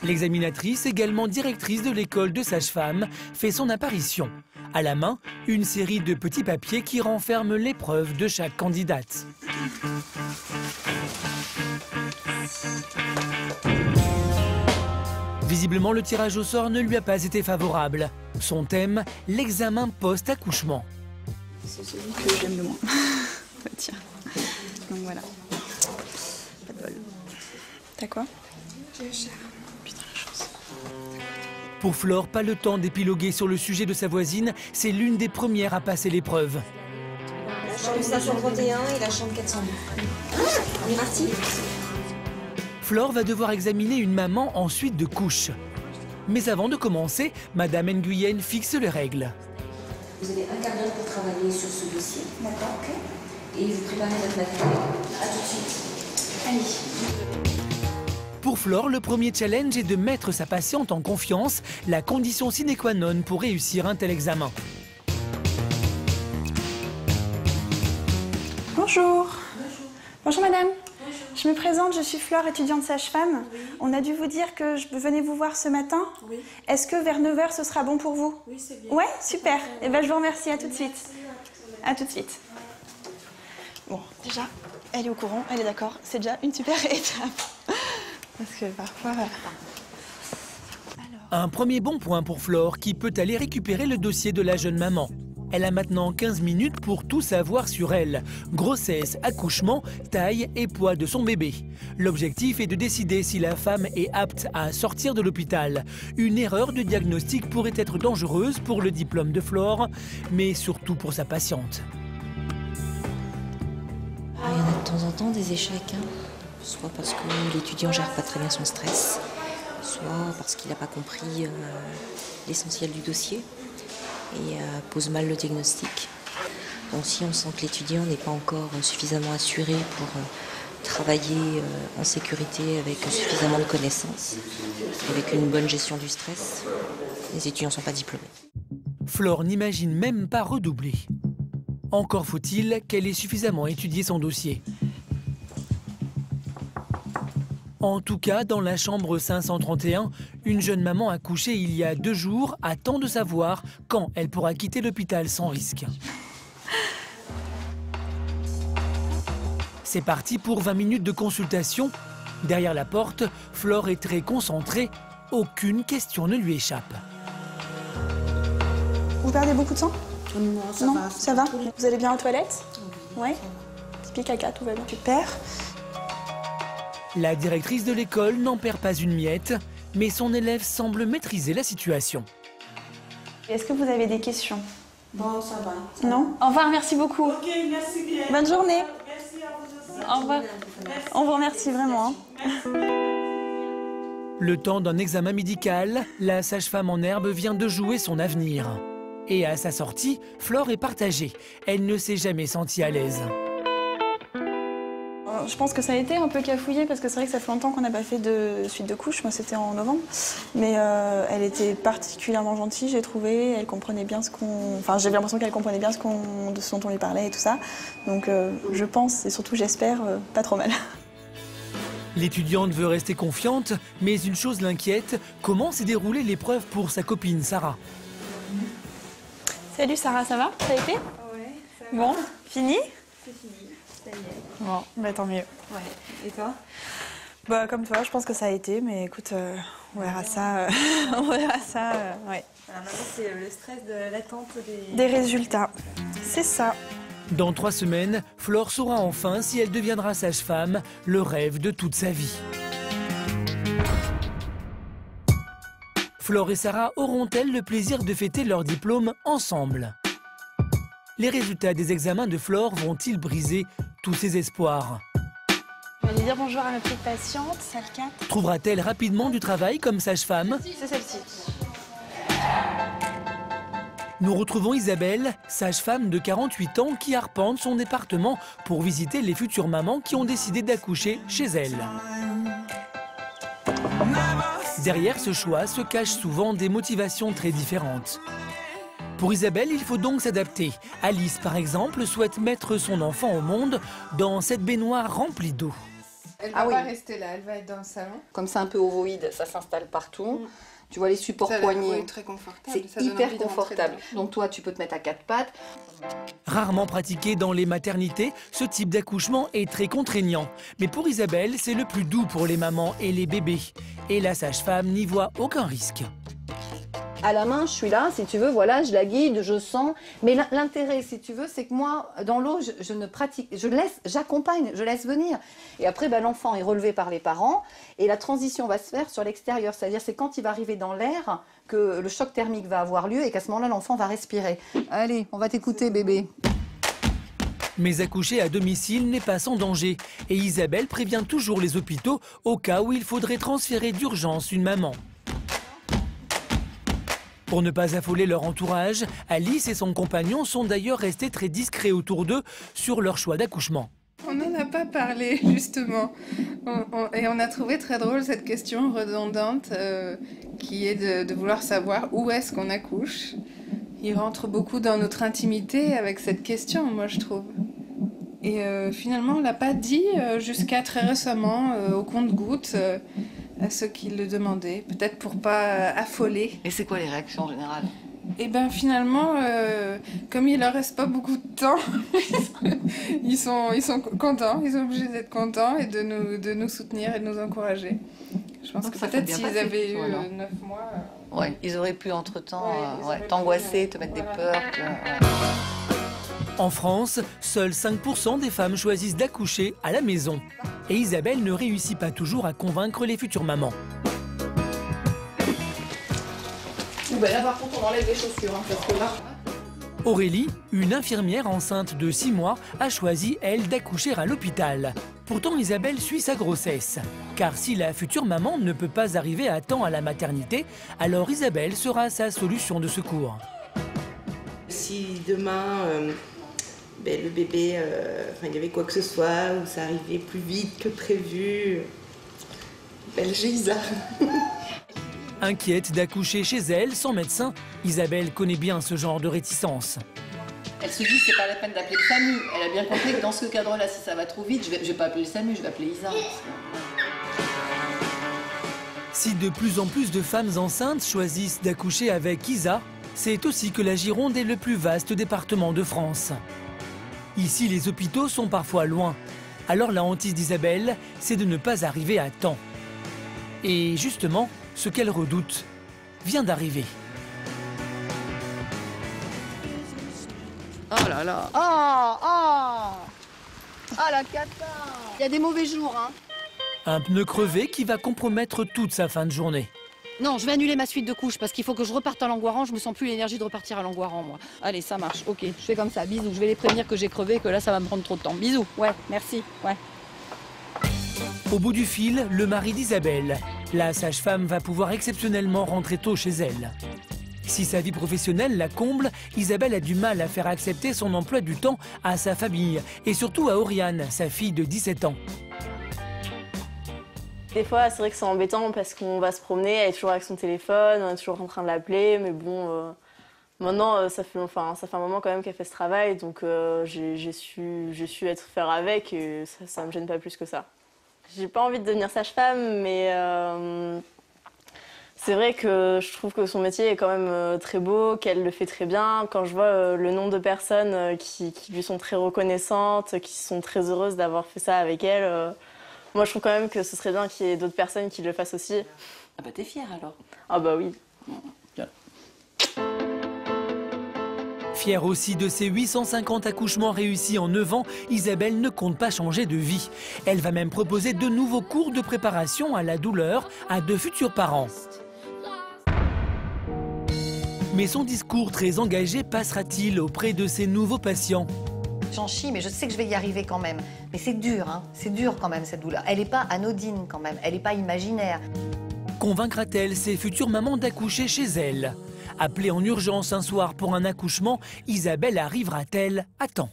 L'examinatrice, également directrice de l'école de sage-femme, fait son apparition. À la main, une série de petits papiers qui renferment l'épreuve de chaque candidate. Visiblement, le tirage au sort ne lui a pas été favorable. Son thème, l'examen post-accouchement. C'est celui que j'aime le moins. Bah, Tiens. Donc voilà. Pas de bol. T'as quoi? Pour Flore, pas le temps d'épiloguer sur le sujet de sa voisine, c'est l'une des premières à passer l'épreuve. La chambre 531 et la chambre 402. On est parti Flore va devoir examiner une maman en suite de couches. Mais avant de commencer, Madame Nguyen fixe les règles. Vous avez un quart d'heure pour travailler sur ce dossier. D'accord, ok. Et vous préparez votre matériel. À tout de suite. Allez. Pour Flore, le premier challenge est de mettre sa patiente en confiance, la condition sine qua non pour réussir un tel examen. Bonjour. Bonjour madame. Je me présente, je suis Flore, étudiante sage-femme. On a dû vous dire que je venais vous voir ce matin. Oui. Est-ce que vers 9h ce sera bon pour vous? Oui, c'est bien. Ouais, super. Et ben je vous remercie, à tout de suite. À tout de suite. Bon, déjà, elle est au courant, elle est d'accord. C'est déjà une super étape. Parce que parfois... Un premier bon point pour Flore qui peut aller récupérer le dossier de la jeune maman. Elle a maintenant 15 minutes pour tout savoir sur elle. Grossesse, accouchement, taille et poids de son bébé. L'objectif est de décider si la femme est apte à sortir de l'hôpital. Une erreur de diagnostic pourrait être dangereuse pour le diplôme de Flore, mais surtout pour sa patiente. Ah, il y en a de temps en temps des échecs. hein. Soit parce que l'étudiant gère pas très bien son stress, soit parce qu'il n'a pas compris euh, l'essentiel du dossier et euh, pose mal le diagnostic. Donc si on sent que l'étudiant n'est pas encore suffisamment assuré pour euh, travailler en sécurité avec suffisamment de connaissances, avec une bonne gestion du stress, les étudiants ne sont pas diplômés. Flore n'imagine même pas redoubler. Encore faut-il qu'elle ait suffisamment étudié son dossier. En tout cas, dans la chambre 531, une jeune maman accouchée il y a deux jours attend de savoir quand elle pourra quitter l'hôpital sans risque. C'est parti pour 20 minutes de consultation. Derrière la porte, Flore est très concentrée. Aucune question ne lui échappe. Vous perdez beaucoup de sang? Non, ça non, va. ça va Vous allez bien aux toilettes? Ouais Pipi caca, tout va bien. Super. La directrice de l'école n'en perd pas une miette, mais son élève semble maîtriser la situation. Est-ce que vous avez des questions? Bon, ça va. Non? Au revoir, merci beaucoup. Ok, merci bien. Bonne journée. Merci à vous aussi. Au revoir. On vous remercie vraiment. hein. Le temps d'un examen médical, la sage-femme en herbe vient de jouer son avenir. Et à sa sortie, Flore est partagée. Elle ne s'est jamais sentie à l'aise. Je pense que ça a été un peu cafouillé parce que c'est vrai que ça fait longtemps qu'on n'a pas fait de suite de couches. Moi, c'était en novembre. Mais euh, elle était particulièrement gentille, j'ai trouvé. Elle comprenait bien ce qu'on. Enfin, j'avais l'impression qu'elle comprenait bien ce, qu'on... de ce dont on lui parlait et tout ça. Donc, euh, je pense et surtout j'espère euh, pas trop mal. L'étudiante veut rester confiante, mais une chose l'inquiète, comment s'est déroulée l'épreuve pour sa copine Sarah? Salut Sarah, ça va? Ça a été? Ouais, ça va. Bon, fini? C'est fini, y est. Bon, bah tant mieux. Ouais. Et toi? Bah comme toi, je pense que ça a été, mais écoute, euh, on verra ça. euh, on verra ça, euh, ouais. Alors maintenant, c'est le stress de l'attente des... Des résultats. C'est ça. Dans trois semaines, Flore saura enfin si elle deviendra sage-femme, le rêve de toute sa vie. Flore et Sarah auront-elles le plaisir de fêter leur diplôme ensemble Les résultats des examens de Flore vont-ils briser tous ses espoirs Je vais aller dire bonjour à ma petite patiente, salle 4. Trouvera-t-elle rapidement du travail comme sage-femme C'est celle-ci. Nous retrouvons Isabelle, sage-femme de 48 ans qui arpente son département pour visiter les futures mamans qui ont décidé d'accoucher chez elle. Derrière ce choix se cachent souvent des motivations très différentes. Pour Isabelle, il faut donc s'adapter. Alice, par exemple, souhaite mettre son enfant au monde dans cette baignoire remplie d'eau. Elle va Ah oui. pas rester là, elle va être dans le salon. Comme c'est un peu ovoïde, ça s'installe partout. Tu vois les supports Ça poignets. très confortable. C'est hyper confortable. Donc toi, tu peux te mettre à quatre pattes. Rarement pratiqué dans les maternités, ce type d'accouchement est très contraignant. Mais pour Isabelle, c'est le plus doux pour les mamans et les bébés. Et la sage-femme n'y voit aucun risque. À la main, je suis là, si tu veux, voilà, je la guide, je sens. Mais l'in- l'intérêt, si tu veux, c'est que moi, dans l'eau, je, je ne pratique, je laisse, j'accompagne, je laisse venir. Et après, ben, l'enfant est relevé par les parents et la transition va se faire sur l'extérieur. C'est-à-dire, c'est quand il va arriver dans l'air que le choc thermique va avoir lieu et qu'à ce moment-là, l'enfant va respirer. Allez, on va t'écouter, bébé. Mais accoucher à domicile n'est pas sans danger. Et Isabelle prévient toujours les hôpitaux au cas où il faudrait transférer d'urgence une maman. Pour ne pas affoler leur entourage, Alice et son compagnon sont d'ailleurs restés très discrets autour d'eux sur leur choix d'accouchement. On n'en a pas parlé, justement. Et on a trouvé très drôle cette question redondante euh, qui est de, vouloir savoir où est-ce qu'on accouche. Il rentre beaucoup dans notre intimité avec cette question, moi, je trouve. Et euh, finalement, on l'a pas dit euh, jusqu'à très récemment, au compte-gouttes, à ceux qui le demandaient. Peut-être pour pas euh, affoler. Et c'est quoi les réactions en général? Et ben finalement, euh, comme il leur reste pas beaucoup de temps, ils sont, ils sont contents, ils sont obligés d'être contents et de nous, de nous soutenir et de nous encourager. Je pense Donc que peut-être bien s'ils avaient eu plutôt, alors. euh, neuf mois. euh, Ouais, ils auraient pu entre-temps Ouais, euh, ouais, t'angoisser, te mettre des voilà. peurs. te-. En France, seuls 5% des femmes choisissent d'accoucher à la maison. Et Isabelle ne réussit pas toujours à convaincre les futures mamans. Ouh, ben là, par contre, on enlève les chaussures, hein, parce que là... Aurélie, une infirmière enceinte de 6 mois, a choisi, elle, d'accoucher à l'hôpital. Pourtant, Isabelle suit sa grossesse. Car si la future maman ne peut pas arriver à temps à la maternité, alors Isabelle sera sa solution de secours. Si demain, euh, ben, le bébé, euh, enfin, il y avait quoi que ce soit, ou ça arrivait plus vite que prévu, ben, j'ai Isa. Inquiète d'accoucher chez elle, sans médecin, Isabelle connaît bien ce genre de réticence. Elle se dit c'est pas la peine d'appeler le SAMU. Elle a bien compris que dans ce cadre-là, si ça va trop vite, je vais, je vais pas appeler le SAMU, je vais appeler Isa. Si de plus en plus de femmes enceintes choisissent d'accoucher avec Isa, c'est aussi que la Gironde est le plus vaste département de France. Ici, les hôpitaux sont parfois loin. Alors la hantise d'Isabelle, c'est de ne pas arriver à temps. Et justement, ce qu'elle redoute vient d'arriver. Oh là là Ah Ah Ah la cata Il y a des mauvais jours, hein Un pneu crevé qui va compromettre toute sa fin de journée. Non, je vais annuler ma suite de couches parce qu'il faut que je reparte à Langoiran. Je me sens plus l'énergie de repartir à Langoiran, moi. Allez, ça marche. Ok, je fais comme ça. Bisous. Je vais les prévenir que j'ai crevé, que là, ça va me prendre trop de temps. Bisous. Ouais, merci. Ouais. Au bout du fil, le mari d'Isabelle. La sage-femme va pouvoir exceptionnellement rentrer tôt chez elle. Si sa vie professionnelle la comble, Isabelle a du mal à faire accepter son emploi du temps à sa famille et surtout à Oriane, sa fille de 17 ans. Des fois, c'est vrai que c'est embêtant parce qu'on va se promener, elle est toujours avec son téléphone, on est toujours en train de l'appeler, mais bon, euh, maintenant, euh, ça, fait, enfin, ça fait un moment quand même qu'elle fait ce travail, donc euh, j'ai su, être faire avec et ça, ça me gêne pas plus que ça. J'ai pas envie de devenir sage-femme, mais c'est vrai que je trouve que son métier est quand même très beau, qu'elle le fait très bien. Quand je vois le nombre de personnes qui, lui sont très reconnaissantes, qui sont très heureuses d'avoir fait ça avec elle, moi je trouve quand même que ce serait bien qu'il y ait d'autres personnes qui le fassent aussi. Ah bah t'es fière alors Ah bah oui. Fière aussi de ses 850 accouchements réussis en 9 ans, Isabelle ne compte pas changer de vie. Elle va même proposer de nouveaux cours de préparation à la douleur à de futurs parents. Mais son discours très engagé passera-t-il auprès de ses nouveaux patients? J'en chie, mais je sais que je vais y arriver quand même. Mais c'est dur, hein. c'est dur quand même cette douleur. Elle n'est pas anodine quand même, elle n'est pas imaginaire. Convaincra-t-elle ses futures mamans d'accoucher chez elle? Appelée en urgence un soir pour un accouchement, Isabelle arrivera-t-elle à temps?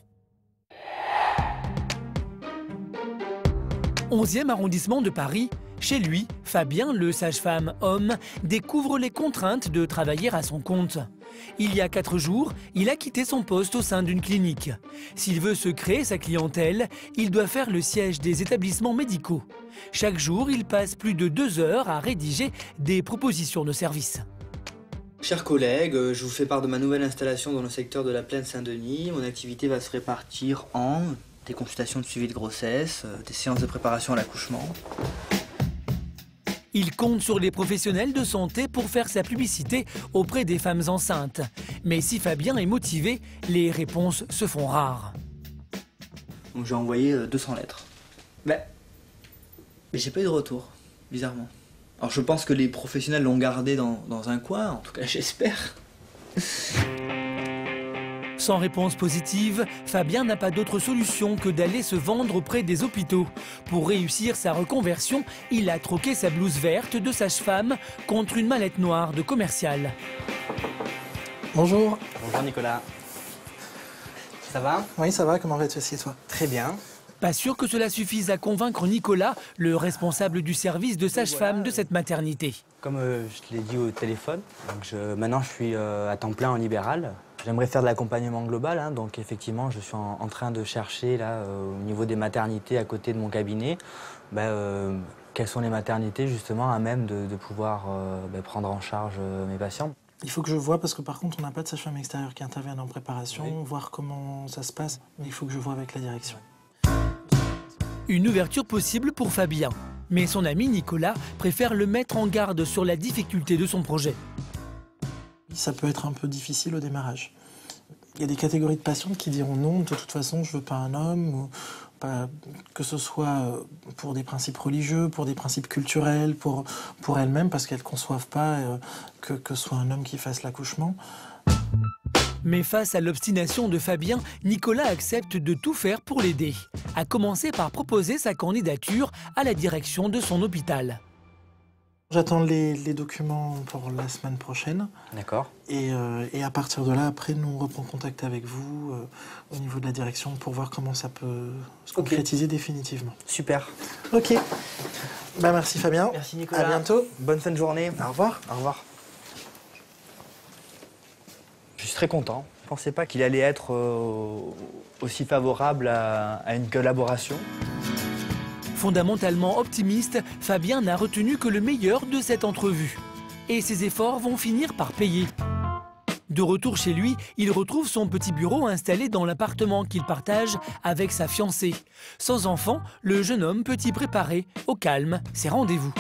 11e arrondissement de Paris, chez lui, Fabien, le sage-femme homme, découvre les contraintes de travailler à son compte. Il y a quatre jours, il a quitté son poste au sein d'une clinique. S'il veut se créer sa clientèle, il doit faire le siège des établissements médicaux. Chaque jour, il passe plus de deux heures à rédiger des propositions de service. Chers collègues, euh, je vous fais part de ma nouvelle installation dans le secteur de la plaine Saint-Denis. Mon activité va se répartir en des consultations de suivi de grossesse, euh, des séances de préparation à l'accouchement. Il compte sur les professionnels de santé pour faire sa publicité auprès des femmes enceintes. Mais si Fabien est motivé, les réponses se font rares. Donc j'ai envoyé euh, 200 lettres. Mais, mais j'ai pas eu de retour, bizarrement. Alors je pense que les professionnels l'ont gardé dans un coin, en tout cas j'espère. Sans réponse positive, Fabien n'a pas d'autre solution que d'aller se vendre auprès des hôpitaux. Pour réussir sa reconversion, il a troqué sa blouse verte de sage-femme contre une mallette noire de commercial. Bonjour. Bonjour Nicolas. Ça va? Oui, ça va, comment vas-tu aussi, toi? Très bien. Pas sûr que cela suffise à convaincre Nicolas, le responsable du service de sage-femme de cette maternité. Comme euh, je te l'ai dit au téléphone, donc je- maintenant je suis euh, à temps plein en libéral. J'aimerais faire de l'accompagnement global, hein, donc effectivement je suis en, en train de chercher là euh, au niveau des maternités à côté de mon cabinet, ben, euh, quelles sont les maternités justement à même de, de pouvoir euh, ben, prendre en charge euh, mes patients. Il faut que je vois, parce que par contre, on n'a pas de sage-femme extérieure qui intervienne en préparation, voir comment ça se passe. Mais il faut que je vois avec la direction. Une ouverture possible pour Fabien. Mais son ami Nicolas préfère le mettre en garde sur la difficulté de son projet. Ça peut être un peu difficile au démarrage. Il y a des catégories de patientes qui diront non, de toute façon, je veux pas un homme, que ce soit euh, pour des principes religieux, pour des principes culturels, pour, pour elles-mêmes, parce qu'elles ne conçoivent pas euh, que, que ce soit un homme qui fasse l'accouchement. Mais face à l'obstination de Fabien, Nicolas accepte de tout faire pour l'aider, à commencer par proposer sa candidature à la direction de son hôpital. J'attends les, les documents pour la semaine prochaine. D'accord. Et, euh, et à partir de là, après, nous on reprend contact avec vous euh, au niveau de la direction pour voir comment ça peut se concrétiser définitivement. Super. Ok. Bah, merci Fabien. Merci Nicolas. À bientôt. Bonne fin de journée. Au revoir. Au revoir. Je suis très content. Je ne pensais pas qu'il allait être euh, aussi favorable à, à une collaboration. Fondamentalement optimiste, Fabien n'a retenu que le meilleur de cette entrevue. Et ses efforts vont finir par payer. De retour chez lui, il retrouve son petit bureau installé dans l'appartement qu'il partage avec sa fiancée. Sans enfant, le jeune homme peut y préparer, au calme, ses rendez-vous.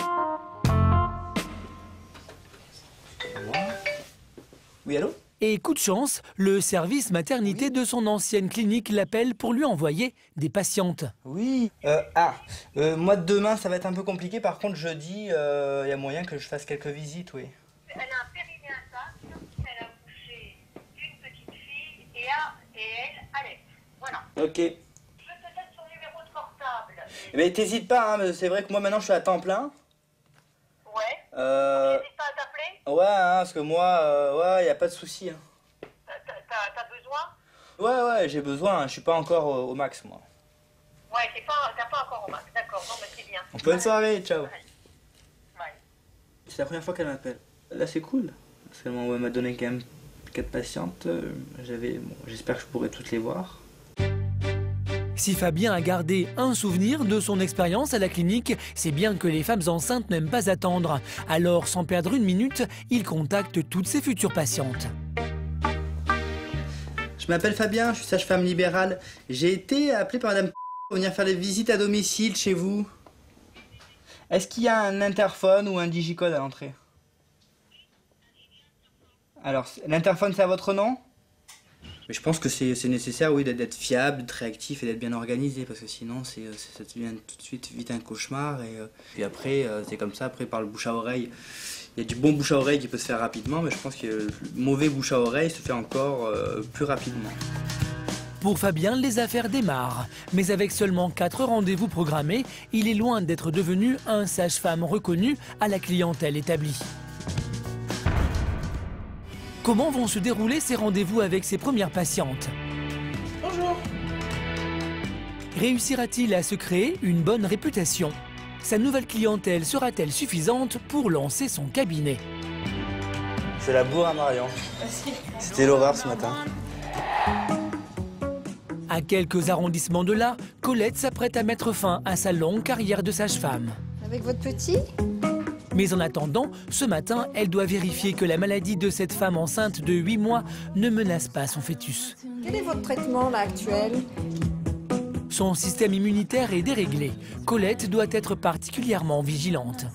Oui, allô? Et coup de chance, le service maternité de son ancienne clinique l'appelle pour lui envoyer des patientes. Oui. Euh, ah, euh, moi demain ça va être un peu compliqué. Par contre jeudi, il y a moyen que je fasse quelques visites, oui. Elle a un périnée intact, elle a accouché d'une petite fille et, a, et elle allait. Voilà. Ok. Je te donne son numéro de portable. Mais t'hésites pas, hein, mais c'est vrai que moi maintenant je suis à temps plein. Ouais. Euh, N'hésite pas à t'appeler. ouais, hein, parce que moi, euh, ouais, y a pas de souci. hein. T'as- besoin? Ouais, ouais, j'ai besoin. hein, Je suis pas encore au, au max, moi. Ouais, t'es pas, t'as pas encore au max. D'accord, non, mais c'est bien. Bonne soirée, ciao. Ouais. C'est la première fois qu'elle m'appelle. Là, c'est cool. Parce qu'elle m'a m'a donné quand même quatre patientes. euh, J'avais, bon, j'espère que je pourrai toutes les voir. Si Fabien a gardé un souvenir de son expérience à la clinique, c'est bien que les femmes enceintes n'aiment pas attendre. Alors, sans perdre une minute, il contacte toutes ses futures patientes. Je m'appelle Fabien, je suis sage-femme libérale. J'ai été appelé par Madame pour venir faire des visites à domicile chez vous. Est-ce qu'il y a un interphone ou un digicode à l'entrée? Alors, l'interphone, c'est à votre nom? Mais je pense que c'est nécessaire, oui, d'être- fiable, d'être réactif et d'être bien organisé, parce que sinon, euh, ça devient tout de suite vite un cauchemar. Et euh, puis après, euh, c'est comme ça, après, par le bouche à oreille. Il y a du bon bouche à oreille qui peut se faire rapidement, mais je pense que le mauvais bouche à oreille se fait encore euh, plus rapidement. Pour Fabien, les affaires démarrent. Mais avec seulement 4 rendez-vous programmés, il est loin d'être devenu un sage-femme reconnu à la clientèle établie. Comment vont se dérouler ces rendez-vous avec ses premières patientes Bonjour. Réussira-t-il à se créer une bonne réputation? Sa nouvelle clientèle sera-t-elle suffisante pour lancer son cabinet? C'est la bourre à Marion. C'était l'horreur ce matin. À quelques arrondissements de là, Colette s'apprête à mettre fin à sa longue carrière de sage-femme. Avec votre petit? Mais en attendant, ce matin, elle doit vérifier que la maladie de cette femme enceinte de 8 mois ne menace pas son fœtus. Quel est votre traitement là actuel? Son système immunitaire est déréglé. Colette doit être particulièrement vigilante.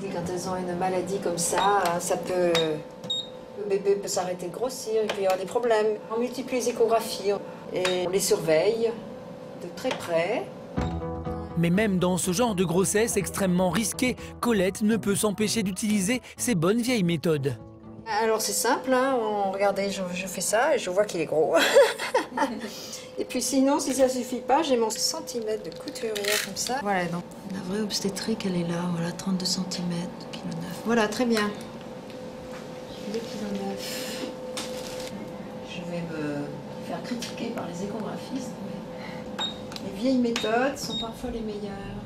Quand elles ont une maladie comme ça, ça peut. Le bébé peut s'arrêter de grossir, il peut y avoir des problèmes. On multiplie les échographies et on les surveille de très près. Mais même dans ce genre de grossesse extrêmement risquée, Colette ne peut s'empêcher d'utiliser ses bonnes vieilles méthodes. Alors c'est simple, hein, on, regardez, je, je fais ça et je vois qu'il est gros. et puis sinon, si ça suffit pas, j'ai mon centimètre de couturière comme ça. Voilà, donc la vraie obstétrique, elle est là, voilà, 32 cm, 2 kg. Voilà, très bien. 2 kg. Je vais me faire critiquer par les échographistes, vieilles méthodes sont parfois les meilleures.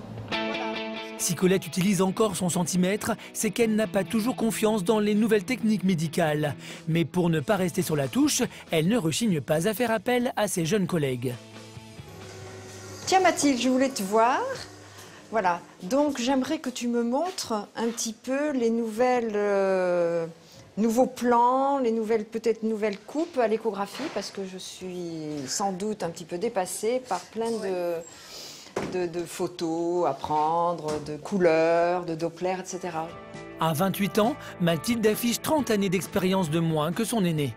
Si Colette utilise encore son centimètre, c'est qu'elle n'a pas toujours confiance dans les nouvelles techniques médicales. Mais pour ne pas rester sur la touche, elle ne rechigne pas à faire appel à ses jeunes collègues. Tiens Mathilde, je voulais te voir. Voilà, donc j'aimerais que tu me montres un petit peu les nouvelles, euh, nouveaux plans, les nouvelles, peut-être nouvelles coupes à l'échographie, parce que je suis sans doute un petit peu dépassée par plein de, de, de photos à prendre, de couleurs, de Doppler, etc. À 28 ans, Mathilde affiche 30 années d'expérience de moins que son aîné.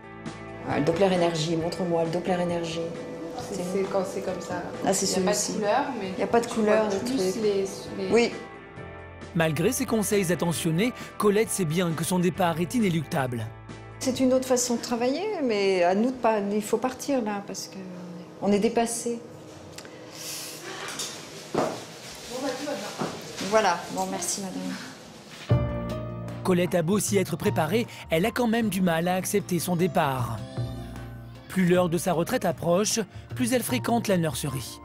Ah, le Doppler énergie, montre-moi le Doppler énergie. C'est quand c'est comme ça. Ah, c'est Il n'y a pas de couleur, mais Il y a pas de couleur, de les- Oui, Malgré ses conseils attentionnés, Colette sait bien que son départ est inéluctable. c'est une autre façon de travailler, mais à nous de pas, il faut partir là, parce que on est dépassé. Voilà, bon merci madame. Colette a beau s'y être préparée, elle a quand même du mal à accepter son départ. Plus l'heure de sa retraite approche, plus elle fréquente la nurserie.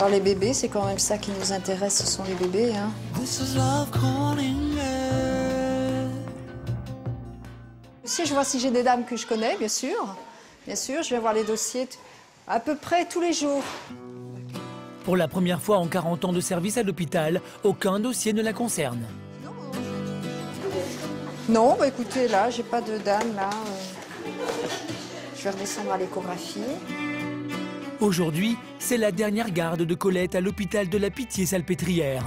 Alors les bébés, c'est quand même ça qui nous intéresse, ce sont les bébés. Hein. Si je vois si j'ai des dames que je connais, bien sûr. Bien sûr, je vais voir les dossiers à peu près tous les jours. Pour la première fois en 40 ans de service à l'hôpital, aucun dossier ne la concerne. Non, bah écoutez, là, j'ai pas de dame, là. euh. Je vais redescendre à l'échographie. Aujourd'hui, c'est la dernière garde de Colette à l'hôpital de la Pitié-Salpêtrière.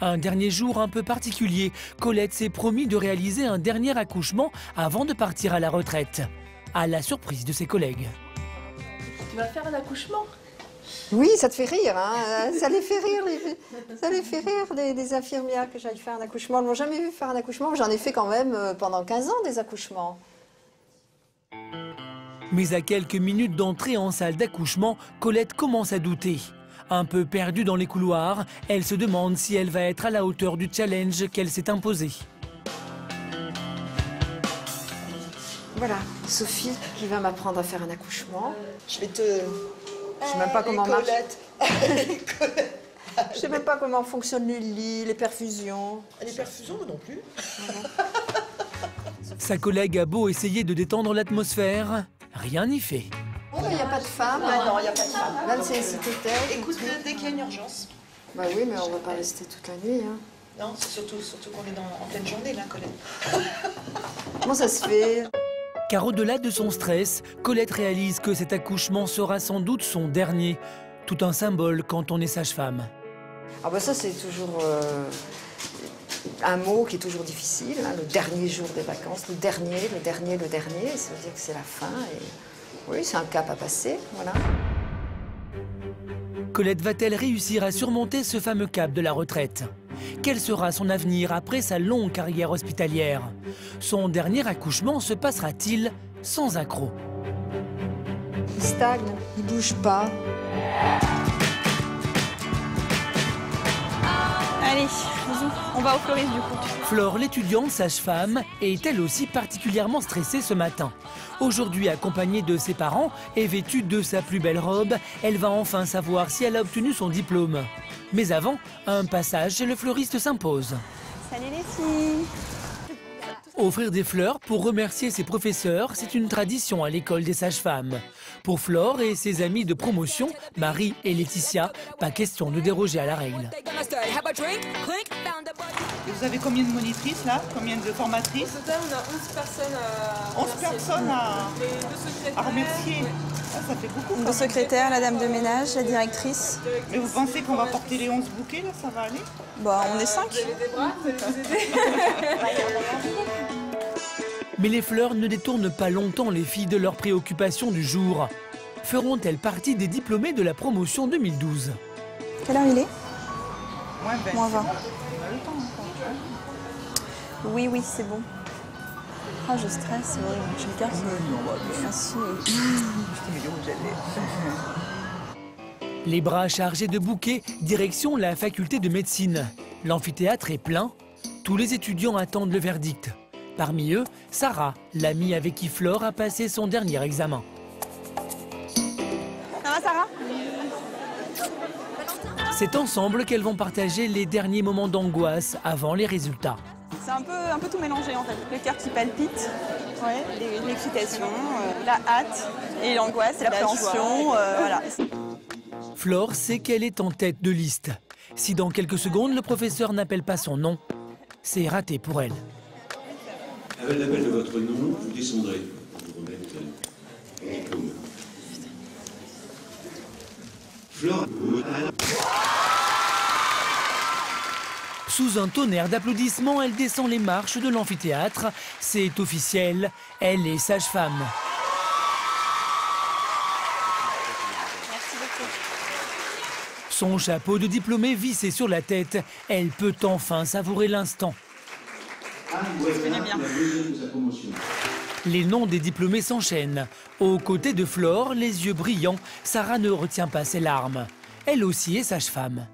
Un dernier jour un peu particulier, Colette s'est promis de réaliser un dernier accouchement avant de partir à la retraite, à la surprise de ses collègues. Tu vas faire un accouchement? Oui, ça te fait rire, hein Ça les fait rire, les, ça les fait rire, les, les infirmières que j'aille faire un accouchement. Elles m'ont jamais vu faire un accouchement. J'en ai fait quand même euh, pendant 15 ans des accouchements. Mais à quelques minutes d'entrée en salle d'accouchement, Colette commence à douter. Un peu perdue dans les couloirs, elle se demande si elle va être à la hauteur du challenge qu'elle s'est imposé. Voilà, Sophie qui va m'apprendre à faire un accouchement. Je vais te. Je sais même pas comment marche. Je sais même pas comment fonctionne le lit, les perfusions. Les perfusions, moi non plus. Sa collègue a beau essayer de détendre l'atmosphère, rien n'y fait. Il n'y a pas de femme. Ah non, il n'y a pas de femme. Elle. Écoute, dès qu'il y a une urgence. Bah oui, mais on va pas rester toute la nuit. Hein. Non, c'est surtout, surtout qu'on est dans, en pleine journée, là, Colette. Comment ça se fait Car au-delà de son stress, Colette réalise que cet accouchement sera sans doute son dernier. Tout un symbole quand on est sage-femme. Ah bah ça c'est toujours... euh, un mot qui est toujours difficile, hein, le dernier jour des vacances, le dernier, le dernier, le dernier, ça veut dire que c'est la fin. Et oui, c'est un cap à passer, voilà. Colette va-t-elle réussir à surmonter ce fameux cap de la retraite Quel sera son avenir après sa longue carrière hospitalière? Son dernier accouchement se passera-t-il sans accroc Il stagne, il bouge pas. Allez, on va au fleuriste du coup. Flore, l'étudiante sage-femme, est elle aussi particulièrement stressée ce matin. Aujourd'hui, accompagnée de ses parents et vêtue de sa plus belle robe, elle va enfin savoir si elle a obtenu son diplôme. Mais avant, un passage chez le fleuriste s'impose. Salut les filles Offrir des fleurs pour remercier ses professeurs, c'est une tradition à l'école des sages-femmes. Pour Flore et ses amies de promotion, Marie et Laetitia, pas question de déroger à la règle. Et vous avez combien de monitrices là? Combien de formatrices? Au total, on a 11 personnes à. 11 personnes à, Les deux secrétaires. à remercier. Ah, ça fait beaucoup. Le quand même. secrétaire, la dame de ménage, la directrice. Mais vous pensez qu'on va porter les 11 bouquets là? Ça va aller? Bah, on est 5. Vous avez des bras, vous allez nous aider. Mais les fleurs ne détournent pas longtemps les filles de leurs préoccupations du jour. Feront-elles partie des diplômés de la promotion 2012 Quelle heure il est? Moins 20. Moins 20. On a le temps encore. hein. Oui, oui, c'est bon. Ah, je stresse, c'est horrible. Je regarde. Merci. Les bras chargés de bouquets, direction la faculté de médecine. L'amphithéâtre est plein. Tous les étudiants attendent le verdict. Parmi eux, Sarah, l'amie avec qui Flore a passé son dernier examen. Ça va, Sarah? C'est ensemble qu'elles vont partager les derniers moments d'angoisse avant les résultats. C'est un peu, un peu tout mélangé en fait. Le cœur qui palpite, ouais, l'excitation, euh, la hâte et l'angoisse, l'appréhension. euh, voilà. Flore sait qu'elle est en tête de liste. Si dans quelques secondes le professeur n'appelle pas son nom, c'est raté pour elle. Avec l'appel de votre nom, vous descendrez Sous un tonnerre d'applaudissements, elle descend les marches de l'amphithéâtre. C'est officiel, elle est sage-femme. Son chapeau de diplômée vissé sur la tête, elle peut enfin savourer l'instant. Sa promotion. Les noms des diplômés s'enchaînent. Aux côtés de Flore, les yeux brillants, Sarah ne retient pas ses larmes. Elle aussi est sage-femme.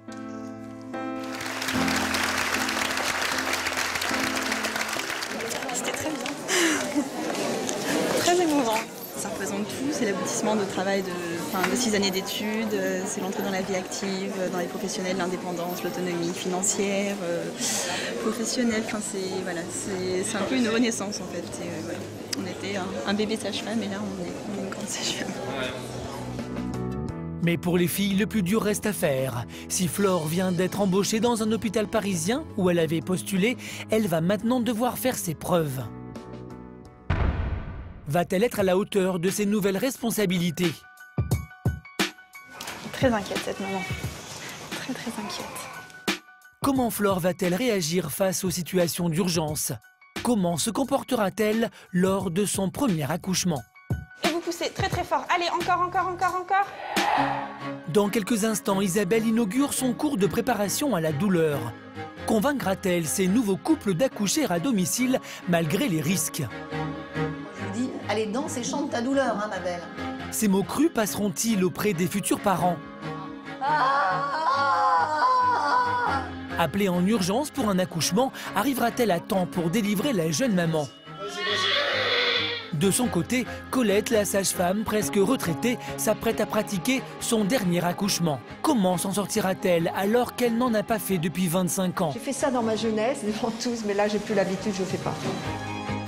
De travail de, de six années d'études, euh, c'est l'entrée dans la vie active, euh, dans les professionnels, l'indépendance, l'autonomie financière, euh, professionnelle. C'est voilà, un peu une renaissance en fait. On était un, un bébé sage-femme et là on est, on est une grande sage-femme. Mais pour les filles, le plus dur reste à faire. Si Flore vient d'être embauchée dans un hôpital parisien où elle avait postulé, elle va maintenant devoir faire ses preuves. Va-t-elle être à la hauteur de ses nouvelles responsabilités Très inquiète cette maman. Très très inquiète. Comment Flore va-t-elle réagir face aux situations d'urgence? Comment se comportera-t-elle lors de son premier accouchement? Et vous poussez très très fort. Allez, encore, encore, encore, encore. Dans quelques instants, Isabelle inaugure son cours de préparation à la douleur. Convaincra-t-elle ces nouveaux couples d'accoucher à domicile malgré les risques? Allez, danse et chante ta douleur, hein, ma belle. Ces mots crus passeront-ils auprès des futurs parents Appelée en urgence pour un accouchement, arrivera-t-elle à temps pour délivrer la jeune maman De son côté, Colette, la sage-femme presque retraitée, s'apprête à pratiquer son dernier accouchement. Comment s'en sortira-t-elle alors qu'elle n'en a pas fait depuis 25 ans? J'ai fait ça dans ma jeunesse, devant tous, mais là j'ai plus l'habitude, je ne fais pas.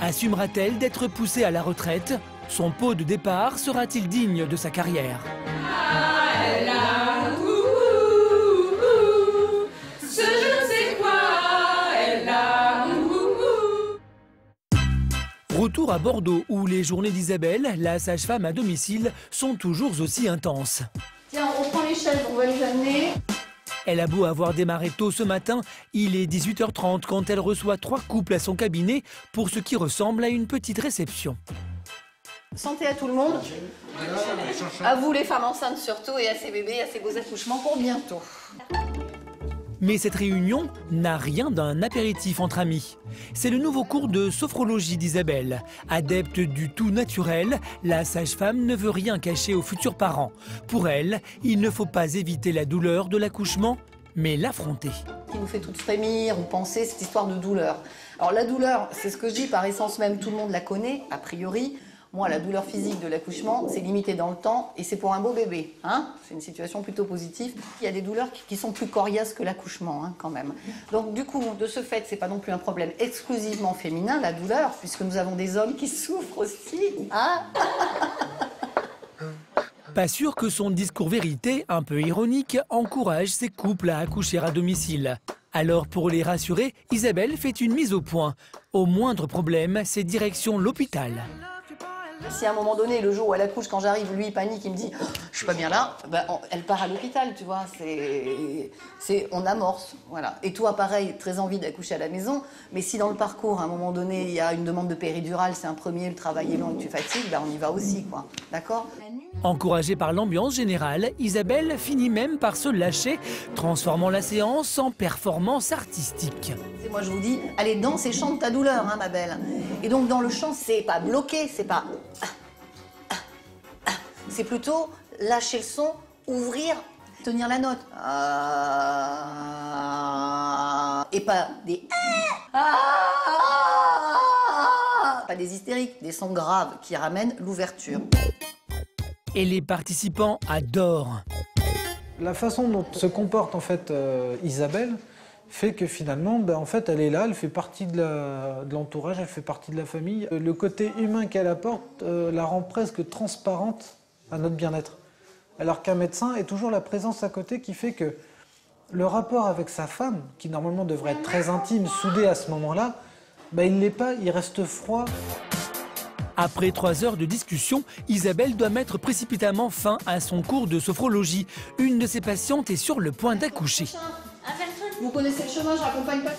Assumera-t-elle d'être poussée à la retraite? Son pot de départ sera-t-il digne de sa carrière? Retour à Bordeaux où les journées d'Isabelle, la sage-femme à domicile, sont toujours aussi intenses. Tiens, on prend chaises, on va les amener. Elle a beau avoir démarré tôt ce matin, il est 18h30 quand elle reçoit trois couples à son cabinet pour ce qui ressemble à une petite réception. Santé à tout le monde. À vous les femmes enceintes surtout et à ces bébés, à ces beaux accouchements pour bientôt. Mais cette réunion n'a rien d'un apéritif entre amis. C'est le nouveau cours de sophrologie d'Isabelle. Adepte du tout naturel, la sage-femme ne veut rien cacher aux futurs parents. Pour elle, il ne faut pas éviter la douleur de l'accouchement, mais l'affronter. Qui nous fait toutes frémir ou penser cette histoire de douleur. Alors la douleur, c'est ce que je dis par essence même, tout le monde la connaît, a priori. Moi, la douleur physique de l'accouchement, c'est limité dans le temps et c'est pour un beau bébé. Hein c'est une situation plutôt positive. Il y a des douleurs qui sont plus coriaces que l'accouchement, hein, quand même. Donc, du coup, de ce fait, c'est pas non plus un problème exclusivement féminin, la douleur, puisque nous avons des hommes qui souffrent aussi. Hein Pas sûr que son discours vérité, un peu ironique, encourage ces couples à accoucher à domicile. Alors pour les rassurer, Isabelle fait une mise au point. Au moindre problème, c'est direction l'hôpital. Si à un moment donné, le jour où elle accouche, quand j'arrive, lui il panique, il me dit je suis pas bien là, on- elle part à l'hôpital, tu vois. C'est, on amorce, voilà. Et toi, pareil, très envie d'accoucher à la maison, mais si dans le parcours, à un moment donné, il y a une demande de péridurale, c'est un premier, le travail est long et tu fatigues, ben on y va aussi, quoi. D'accord? Encouragée par l'ambiance générale, Isabelle finit même par se lâcher, transformant la séance en performance artistique. Et moi je vous dis, allez danse et chante ta douleur, hein, ma belle. Et donc dans le chant, c'est pas bloqué, c'est pas. C'est plutôt lâcher le son, ouvrir, tenir la note. Ah, et pas des. ah, ah, pas des hystériques, des sons graves qui ramènent l'ouverture. Et les participants adorent. La façon dont se comporte en fait euh, Isabelle fait que finalement, ben, en fait, elle est là, elle fait partie de l'entourage, elle fait partie de la famille. Le côté humain qu'elle apporte euh, la rend presque transparente à notre bien-être. Alors qu'un médecin est toujours la présence à côté qui fait que le rapport avec sa femme, qui normalement devrait être très intime, soudé à ce moment-là, ben, il ne l'est pas, il reste froid. Après trois heures de discussion, Isabelle doit mettre précipitamment fin à son cours de sophrologie. Une de ses patientes est sur le point d'accoucher. Vous connaissez le chemin, je raccompagne pas.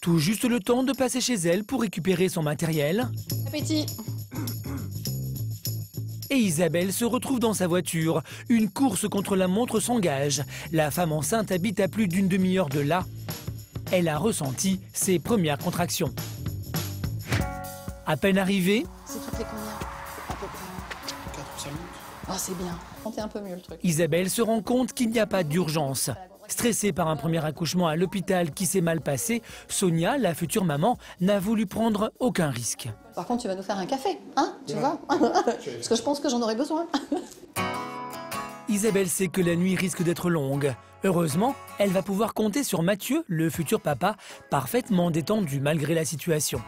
Tout juste le temps de passer chez elle pour récupérer son matériel. Appétit. Et Isabelle se retrouve dans sa voiture. Une course contre la montre s'engage. La femme enceinte habite à plus d'une demi-heure de là. Elle a ressenti ses premières contractions. À peine arrivée, C'est toutes les combien À peu près? 4 ou 5 minutes. Ah, c'est bien. Sentez un peu mieux le truc. Isabelle se rend compte qu'il n'y a pas d'urgence. Stressée par un premier accouchement à l'hôpital qui s'est mal passé, Sonia, la future maman, n'a voulu prendre aucun risque. Par contre, tu vas nous faire un café, hein Tu vois Parce que je pense que j'en aurais besoin. Isabelle sait que la nuit risque d'être longue. Heureusement, elle va pouvoir compter sur Mathieu, le futur papa, parfaitement détendu malgré la situation.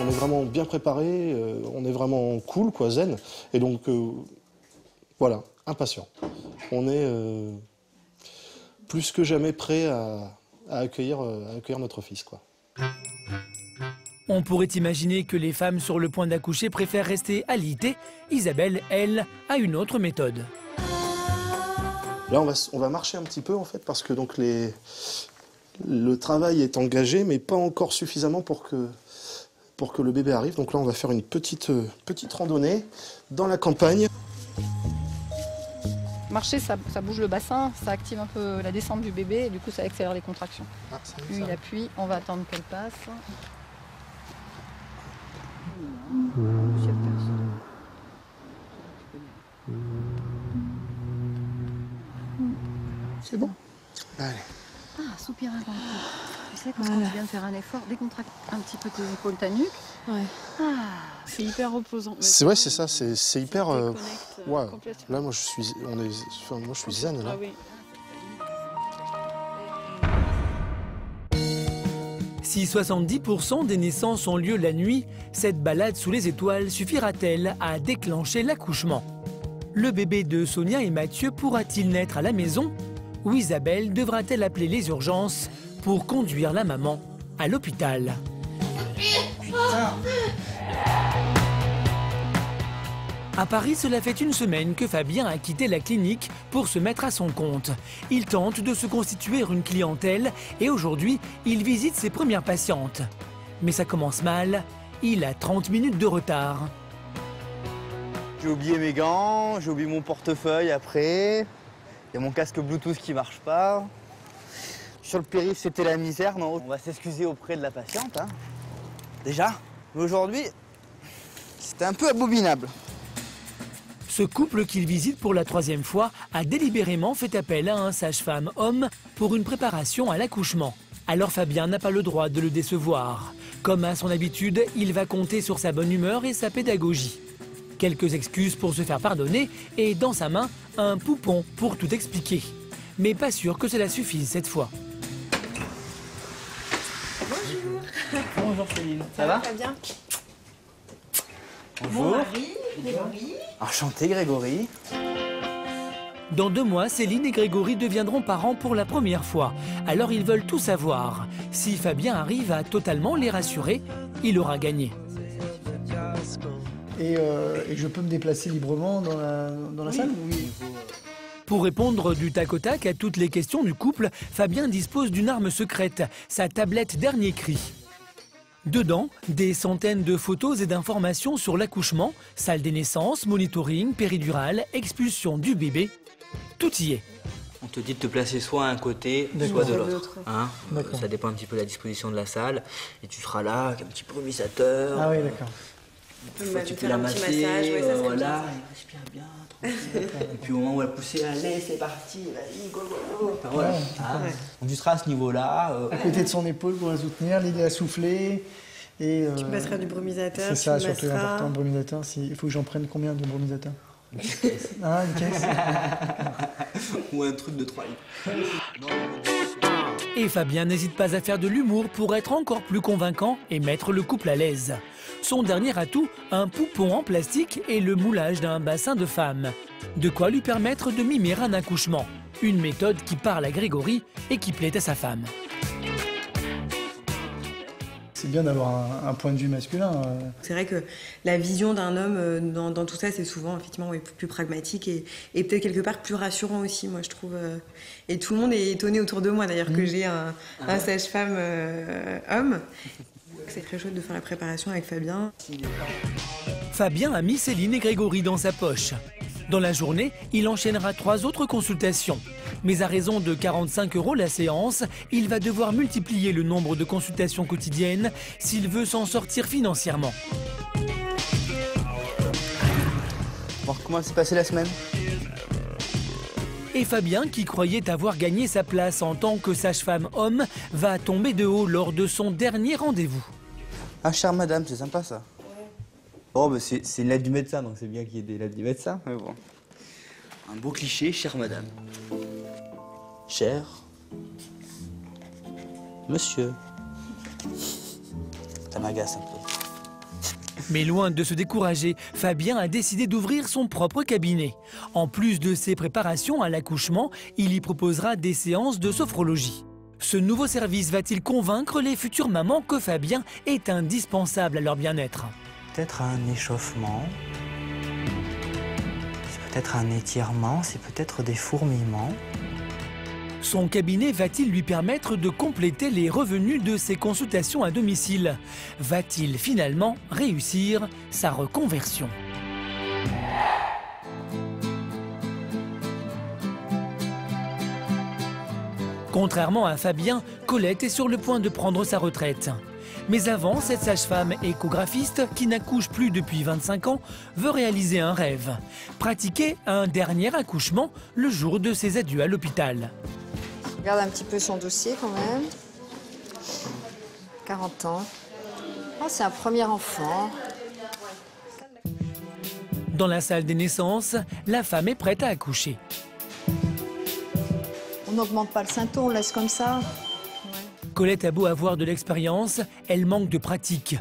On est vraiment bien préparé, euh, on est vraiment cool, quoi, zen. Et donc, euh, voilà, impatient. On est euh, plus que jamais prêt à, à accueillir, euh, à accueillir notre fils, quoi. On pourrait imaginer que les femmes sur le point d'accoucher préfèrent rester alitées. Isabelle, elle, a une autre méthode. Là, on va, s- on va marcher un petit peu, en fait, parce que donc les, le travail est engagé, mais pas encore suffisamment pour que, pour que le bébé arrive. Donc là, on va faire une petite, euh, petite randonnée dans la campagne. Marcher, ça, ça bouge le bassin, ça active un peu la descente du bébé et du coup ça accélère les contractions. Lui il appuie, on va attendre qu'elle passe. C'est bon? Allez. Soupir avant. Tu sais, quand tu viens de faire un effort, décontracte un petit peu tes épaules, ta nuque. Ouais. Ah, C'est hyper reposant. C'est ouais, c'est ça, c'est hyper. euh, euh, ouais. Là, moi, je suis, on est, enfin, moi, je suis zen là. Ah oui. Si 70% des naissances ont lieu la nuit, cette balade sous les étoiles suffira-t-elle à déclencher l'accouchement? Le bébé de Sonia et Mathieu pourra-t-il naître à la maison? Ou Isabelle devra-t-elle appeler les urgences pour conduire la maman à l'hôpital À Paris, cela fait une semaine que Fabien a quitté la clinique pour se mettre à son compte. Il tente de se constituer une clientèle et aujourd'hui, il visite ses premières patientes. Mais ça commence mal, il a 30 minutes de retard. J'ai oublié mes gants, j'ai oublié mon portefeuille après. Il y a mon casque Bluetooth qui marche pas. Sur le périph', c'était la misère, non On va s'excuser auprès de la patiente, hein. Déjà. Mais aujourd'hui, c'était un peu abominable. Ce couple qu'il visite pour la troisième fois a délibérément fait appel à un sage-femme homme pour une préparation à l'accouchement. Alors Fabien n'a pas le droit de le décevoir. Comme à son habitude, il va compter sur sa bonne humeur et sa pédagogie. Quelques excuses pour se faire pardonner et dans sa main, un poupon pour tout expliquer. Mais pas sûr que cela suffise cette fois. Bonjour. Bonjour Céline. Ça va bien. Bonjour. Grégory. Enchanté Grégory. Dans deux mois, Céline et Grégory deviendront parents pour la première fois. Alors ils veulent tout savoir. Si Fabien arrive à totalement les rassurer, il aura gagné. Et, euh, et je peux me déplacer librement dans la, dans la salle Oui. Pour répondre du tac au tac à toutes les questions du couple, Fabien dispose d'une arme secrète, sa tablette dernier cri. Dedans, des centaines de photos et d'informations sur l'accouchement, salle des naissances, monitoring, péridurale, expulsion du bébé. Tout y est. On te dit de te placer soit à un côté, soit de l'autre. Hein ça dépend un petit peu de la disposition de la salle. Et tu seras là avec un petit brumisateur. Ah oui, d'accord. Une fois, de tu peux faire la un petit masser, massage, ouais, ça euh, voilà, bien. il respire bien, tranquille. Et puis au moment où elle poussée, allez, c'est parti, vas-y, go, go, go. Enfin, voilà. Ouais, ouais. Donc tu seras à ce niveau-là. euh, À côté de son épaule pour la soutenir, l'idée à souffler. Et, Tu euh, mettras du brumisateur, C'est tu ça, surtout masseras. important, le brumisateur. Il faut que j'en prenne combien de brumisateur Ah, une caisse Ou un truc de 3 litres. Et Fabien n'hésite pas à faire de l'humour pour être encore plus convaincant et mettre le couple à l'aise. Son dernier atout, un poupon en plastique et le moulage d'un bassin de femme. De quoi lui permettre de mimer un accouchement. Une méthode qui parle à Grégory et qui plaît à sa femme. C'est bien d'avoir un, un point de vue masculin. euh. C'est vrai que la vision d'un homme euh, dans, dans tout ça, c'est souvent effectivement plus pragmatique et, et peut-être quelque part plus rassurant aussi, moi je trouve. euh. Et tout le monde est étonné autour de moi d'ailleurs que j'ai un, un sage-femme euh, homme. C'est très chouette de faire la préparation avec Fabien. Fabien a mis Céline et Grégory dans sa poche. Dans la journée, il enchaînera trois autres consultations. Mais à raison de 45 euros la séance, il va devoir multiplier le nombre de consultations quotidiennes s'il veut s'en sortir financièrement. Bon, comment s'est passée la semaine? Et Fabien, qui croyait avoir gagné sa place en tant que sage-femme homme, va tomber de haut lors de son dernier rendez-vous. Ah, chère madame, c'est sympa ça. Oh, bah c'est c'est une lettre du médecin, donc c'est bien qu'il y ait des lettres du médecin. Mais bon. Un beau cliché, chère madame. Cher. Monsieur. Ça m'agace un peu. Mais loin de se décourager, Fabien a décidé d'ouvrir son propre cabinet. En plus de ses préparations à l'accouchement, il y proposera des séances de sophrologie. Ce nouveau service va-t-il convaincre les futures mamans que Fabien est indispensable à leur bien-être? Peut-être un échauffement. C'est peut-être un étirement, c'est peut-être des fourmillements. Son cabinet va-t-il lui permettre de compléter les revenus de ses consultations à domicile? Va-t-il finalement réussir sa reconversion? Contrairement à Fabien, Colette est sur le point de prendre sa retraite. Mais avant, cette sage-femme échographiste, qui n'accouche plus depuis 25 ans, veut réaliser un rêve. Pratiquer un dernier accouchement le jour de ses adieux à l'hôpital. Regarde un petit peu son dossier quand même. 40 ans. Oh, c'est un premier enfant. Dans la salle des naissances, la femme est prête à accoucher. On n'augmente pas le synthon, on laisse comme ça. Colette a beau avoir de l'expérience, elle manque de pratique.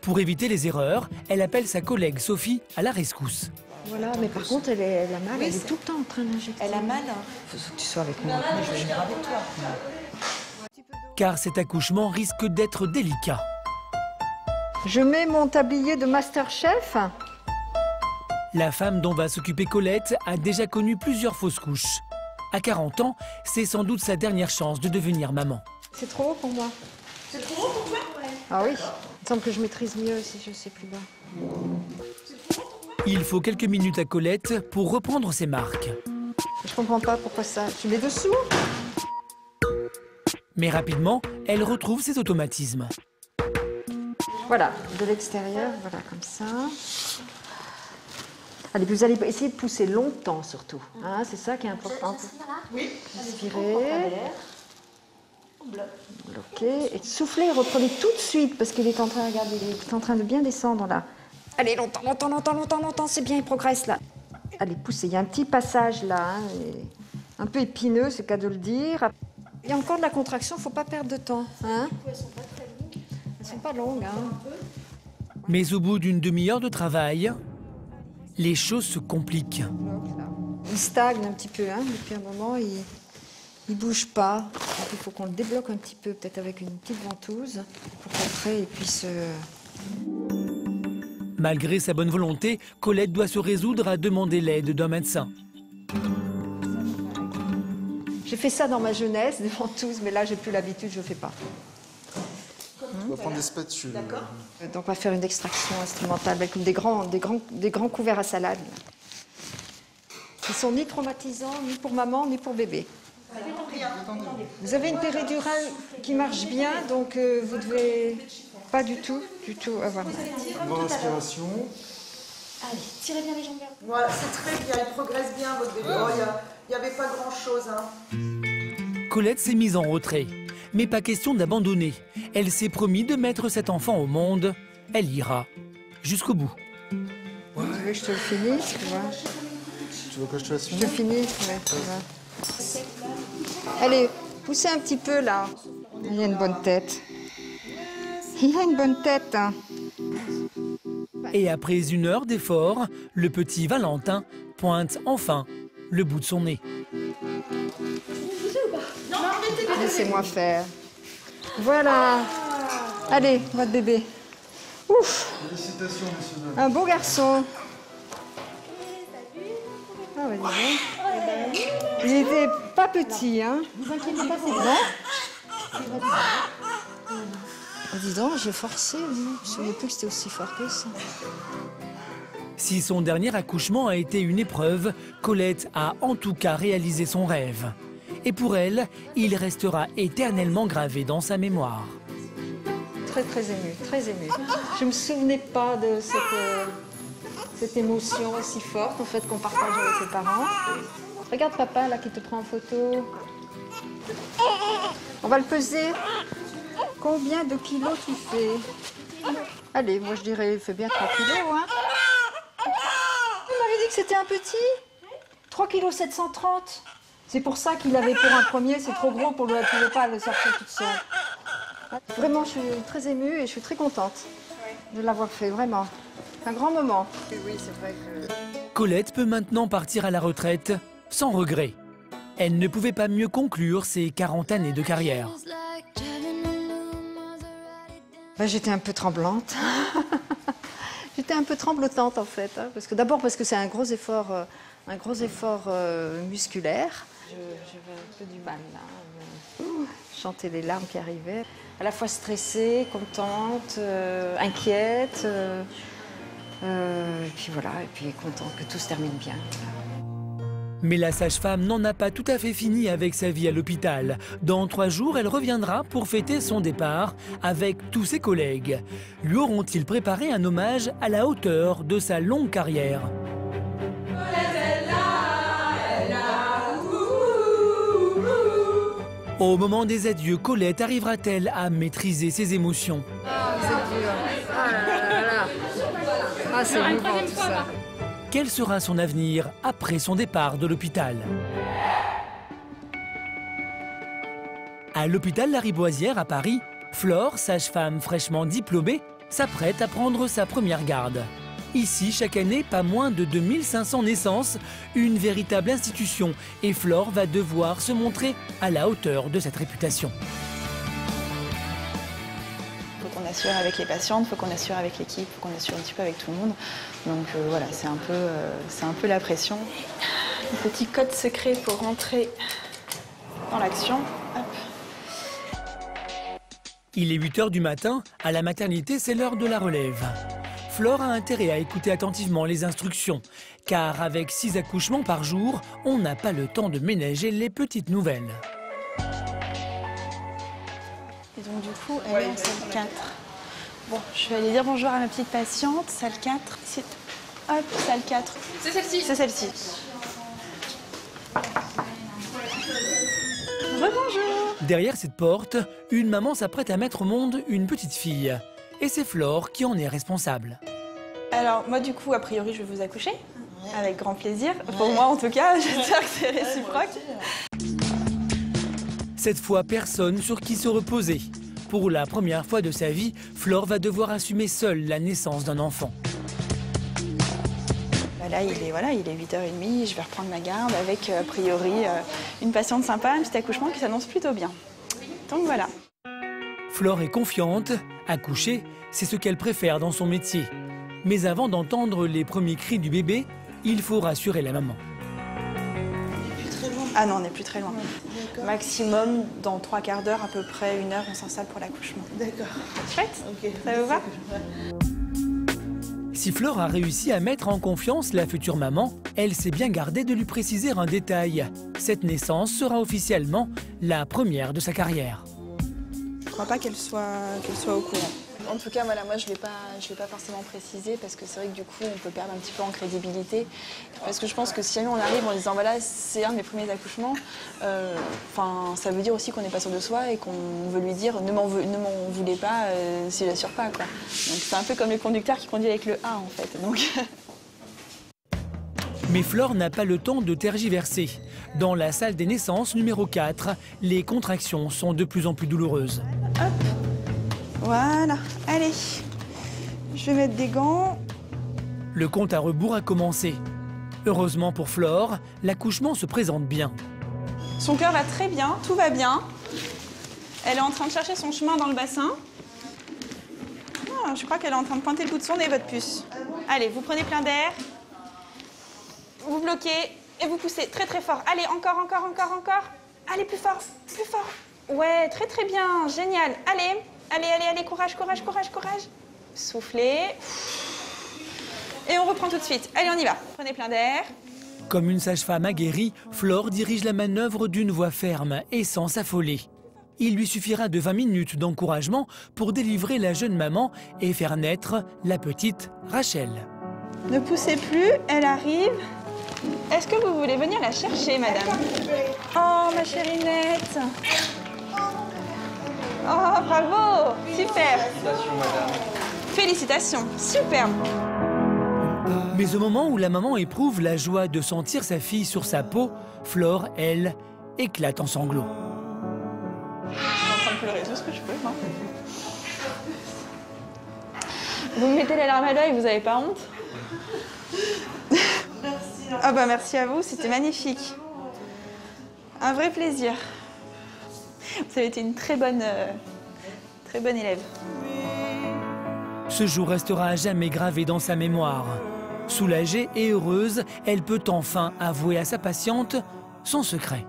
Pour éviter les erreurs, elle appelle sa collègue Sophie à la rescousse. Voilà, mais par contre, elle, est, elle a mal, Oui, elle est tout le temps en train d'injecter. Elle a mal Faut que tu sois avec moi. je vais venir avec toi. Car cet accouchement risque d'être délicat. Je mets mon tablier de Masterchef. La femme dont va s'occuper Colette a déjà connu plusieurs fausses couches. À 40 ans, c'est sans doute sa dernière chance de devenir maman. C'est trop haut pour moi. C'est trop haut pour toi Ah oui, il me semble que je maîtrise mieux si je sais plus bas. Il faut quelques minutes à Colette pour reprendre ses marques. Je comprends pas pourquoi ça. Tu mets dessous Mais rapidement, elle retrouve ses automatismes. Voilà, de l'extérieur, voilà comme ça. Allez, vous allez essayer de pousser longtemps surtout. Hein, c'est ça qui est important. Oui. Inspirez. Bloquez. Et soufflez, reprenez tout de suite parce qu'il est en train, regardez, il est en train de bien descendre là. Allez, longtemps, longtemps, longtemps, longtemps, longtemps, c'est bien, il progresse là. Allez, poussez. Il y a un petit passage là, hein, un peu épineux, c'est qu'à de le dire. Il y a encore de la contraction, il ne faut pas perdre de temps. Hein Elles sont pas longues. Hein. Mais au bout d'une demi-heure de travail, les choses se compliquent. Il stagne un petit peu, hein, depuis un moment, il ne bouge pas. Donc, il faut qu'on le débloque un petit peu, peut-être avec une petite ventouse, pour qu'après il puisse. euh, Malgré sa bonne volonté, Colette doit se résoudre à demander l'aide d'un médecin. J'ai fait ça dans ma jeunesse, des ventouses, mais là j'ai plus l'habitude, je ne fais pas. Tu vas prendre des spatules. D'accord. Donc on va faire une extraction instrumentale avec des grands, des grands, des grands couverts à salade. Qui sont ni traumatisants, ni pour maman, ni pour bébé. Vous avez une péridurale qui marche bien, donc euh, vous devez pas du tout, du tout avoir mal. Bonne respiration. Allez, tirez bien les jambes Voilà, c'est très bien, il progresse bien votre bébé. Oh, il n'y avait pas grand-chose. Hein. Colette s'est mise en retrait. Mais pas question d'abandonner. Elle s'est promis de mettre cet enfant au monde. Elle ira jusqu'au bout. Tu veux que je te le finisse tu vois Tu veux que je te Je te finisse, ouais, tu vois. Allez, poussez un petit peu là. Il a une bonne tête. Il a une bonne tête. hein. Et après une heure d'effort, le petit Valentin pointe enfin le bout de son nez. Laissez-moi faire. Voilà. Allez, votre bébé. Ouf, Félicitations, monsieur. un beau garçon. Ah, bah, dis donc. Il était pas petit, hein Vous inquiétez pas, c'est bon. Oh, dis donc, j'ai forcé. Je ne souvenais plus que c'était aussi fort que ça. Si son dernier accouchement a été une épreuve, Colette a en tout cas réalisé son rêve. Et pour elle, il restera éternellement gravé dans sa mémoire. Très, très émue, très émue. Je ne me souvenais pas de cette, euh, cette émotion aussi forte en fait, qu'on partage avec les parents. Regarde papa là qui te prend en photo. On va le peser. Combien de kilos tu fais? Allez, moi je dirais, il fait bien 3 kilos. Hein Il m'avait dit que c'était un petit? 3 kilos 730. C'est pour ça qu'il avait pour un premier, c'est trop gros pour elle pouvait pas le sortir toute seule. Vraiment, je suis très émue et je suis très contente de l'avoir fait, vraiment. C'est un grand moment. Oui, c'est vrai que... Colette peut maintenant partir à la retraite sans regret. Elle ne pouvait pas mieux conclure ses 40 années de carrière. Ben, J'étais un peu tremblante. J'étais un peu tremblotante en fait, hein, parce que d'abord parce que c'est un gros effort, euh, un gros effort euh, musculaire. Je- J'avais un peu du mal là. Chanter les larmes qui arrivaient. À la fois stressée, contente, euh, inquiète. euh, euh, et puis voilà, et puis contente que tout se termine bien. Mais la sage-femme n'en a pas tout à fait fini avec sa vie à l'hôpital. Dans trois jours, elle reviendra pour fêter son départ avec tous ses collègues. Lui auront-ils préparé un hommage à la hauteur de sa longue carrière? Au moment des adieux, Colette arrivera-t-elle à maîtriser ses émotions? Ah, c'est dur. Ah là là là là. Ah, c'est émouvant tout ça. Quel sera son avenir après son départ de l'hôpital? À l'hôpital Lariboisière à Paris, Flore, sage-femme fraîchement diplômée, s'apprête à prendre sa première garde. Ici, chaque année, pas moins de 2500 naissances, une véritable institution, et Flore va devoir se montrer à la hauteur de cette réputation. Donc on a assure avec les patientes, il faut qu'on assure avec l'équipe, il faut qu'on assure un petit peu avec tout le monde. Donc euh, voilà, c'est un, peu, euh, c'est un peu la pression. Un petit code secret pour rentrer dans l'action. Il est 8 heures du matin, à la maternité, c'est l'heure de la relève. Flore a intérêt à écouter attentivement les instructions, car avec 6 accouchements par jour, on n'a pas le temps de ménager les petites nouvelles. Et donc du coup, elle est en salle 4. Bon, je vais aller dire bonjour à ma petite patiente, salle 4. C'est- Hop, salle 4. C'est celle-ci. C'est celle-ci. Rebonjour Derrière cette porte, une maman s'apprête à mettre au monde une petite fille. Et c'est Flore qui en est responsable. Alors moi du coup, a priori, je vais vous accoucher. Avec grand plaisir. Pour moi en tout cas, j'espère que c'est réciproque. Cette fois, personne sur qui se reposer. Pour la première fois de sa vie, Flore va devoir assumer seule la naissance d'un enfant. Bah là, il est, voilà, il est 8h30, je vais reprendre ma garde avec euh, a priori euh, une patiente sympa, un petit accouchement qui s'annonce plutôt bien. Donc voilà. Flore est confiante, accoucher, c'est ce qu'elle préfère dans son métier. Mais avant d'entendre les premiers cris du bébé, il faut rassurer la maman. Ah non, on n'est plus très loin. Maximum, dans trois quarts d'heure, à peu près une heure, on s'installe pour l'accouchement. D'accord. Chouette Ça vous va? Si Flore a réussi à mettre en confiance la future maman, elle s'est bien gardée de lui préciser un détail. Cette naissance sera officiellement la première de sa carrière. Je crois pas qu'elle soit, soit au courant. En tout cas, voilà, moi je ne l'ai pas, je forcément précisé parce que c'est vrai que du coup on peut perdre un petit peu en crédibilité. Parce que je pense que si jamais on arrive en disant voilà c'est un de mes premiers accouchements, euh, ça veut dire aussi qu'on n'est pas sûr de soi et qu'on veut lui dire ne m'en, voulez pas euh, si j'assure pas quoi. C'est un peu comme le conducteur qui conduit avec le A en fait. Donc Mais Flore n'a pas le temps de tergiverser. Dans la salle des naissances numéro 4, les contractions sont de plus en plus douloureuses. voilà, allez, je vais mettre des gants. Le compte à rebours a commencé. Heureusement pour Flore, l'accouchement se présente bien. Son cœur va très bien, tout va bien. Elle est en train de chercher son chemin dans le bassin. Ah, je crois qu'elle est en train de pointer le bout de son nez, votre puce. Allez, vous prenez plein d'air. Vous bloquez et vous poussez très très fort. Allez, encore, encore, encore, encore. Allez, plus fort, plus fort. Ouais, très très bien, génial. Allez, allez, allez, allez, courage, courage, courage, courage. Soufflez. Et on reprend tout de suite. Allez, on y va. Prenez plein d'air. Comme une sage-femme aguerrie, Flore dirige la manœuvre d'une voix ferme et sans s'affoler. Il lui suffira de 20 minutes d'encouragement pour délivrer la jeune maman et faire naître la petite Rachel. Ne poussez plus, elle arrive. Est-ce que vous voulez venir la chercher, madame Oh, ma chérinette Oh, bravo Super Félicitations, superbe Mais au moment où la maman éprouve la joie de sentir sa fille sur sa peau, Flore, elle, éclate en sanglots. Je suis en train de pleurer tout ce que je peux. hein. Vous me mettez les larmes à l'œil, vous avez pas honte? Ah bah merci à vous, c'était magnifique. Un vrai plaisir. Vous avez été une très bonne, euh, très bonne élève. Ce jour restera à jamais gravé dans sa mémoire. Soulagée et heureuse, elle peut enfin avouer à sa patiente son secret.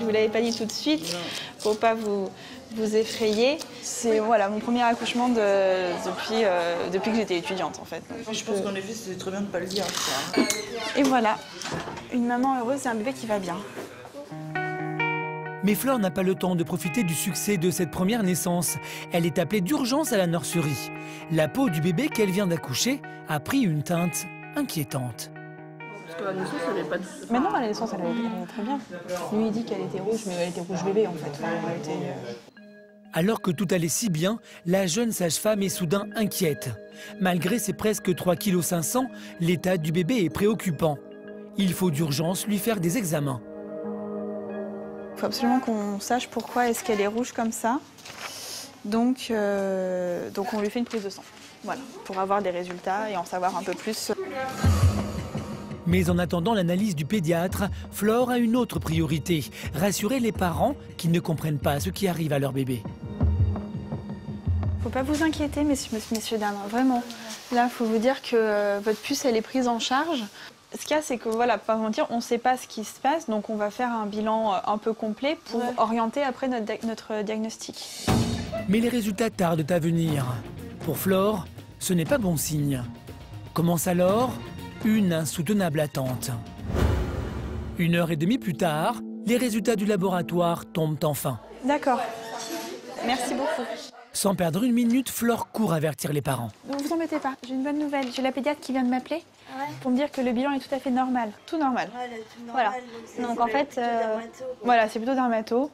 Je vous l'avais pas dit tout de suite, pour pas vous, vous effrayer. C'est voilà mon premier accouchement de- depuis, euh, depuis que j'étais étudiante en fait. Je pense qu'en effet, c'est très bien de ne pas le dire. ça. Et voilà, une maman heureuse, c'est un bébé qui va bien. Mais Flore n'a pas le temps de profiter du succès de cette première naissance. Elle est appelée d'urgence à la nurserie. La peau du bébé qu'elle vient d'accoucher a pris une teinte inquiétante. Parce que la naissance, elle n'est pas du Mais non, à la naissance, elle allait, elle allait très bien. Lui, il dit qu'elle était rouge, mais elle était rouge bébé en fait. Enfin, elle était, euh, Alors que tout allait si bien, la jeune sage-femme est soudain inquiète. Malgré ses presque 3,5 kg, l'état du bébé est préoccupant. Il faut d'urgence lui faire des examens. Il faut absolument qu'on sache pourquoi est-ce qu'elle est rouge comme ça. Donc, euh, donc on lui fait une prise de sang. Voilà, pour avoir des résultats et en savoir un peu plus. Mais en attendant l'analyse du pédiatre, Flore a une autre priorité, rassurer les parents qui ne comprennent pas ce qui arrive à leur bébé. Faut pas vous inquiéter, messieurs, messieurs dames, vraiment. Là, faut vous dire que euh, votre puce, elle est prise en charge. Ce qu'il y a, c'est que voilà, pas mentir, on ne sait pas ce qui se passe, donc on va faire un bilan euh, un peu complet pour orienter après notre, notre diagnostic. Mais les résultats tardent à venir. Pour Flore, ce n'est pas bon signe. Commence alors une insoutenable attente. Une heure et demie plus tard, les résultats du laboratoire tombent enfin. D'accord. Merci beaucoup. Sans perdre une minute, Flore court avertir les parents. Ne vous embêtez pas, j'ai une bonne nouvelle. J'ai la pédiatre qui vient de m'appeler pour me dire que le bilan est tout à fait normal. Tout normal. Voilà. Donc en fait, euh, voilà, c'est plutôt dermato.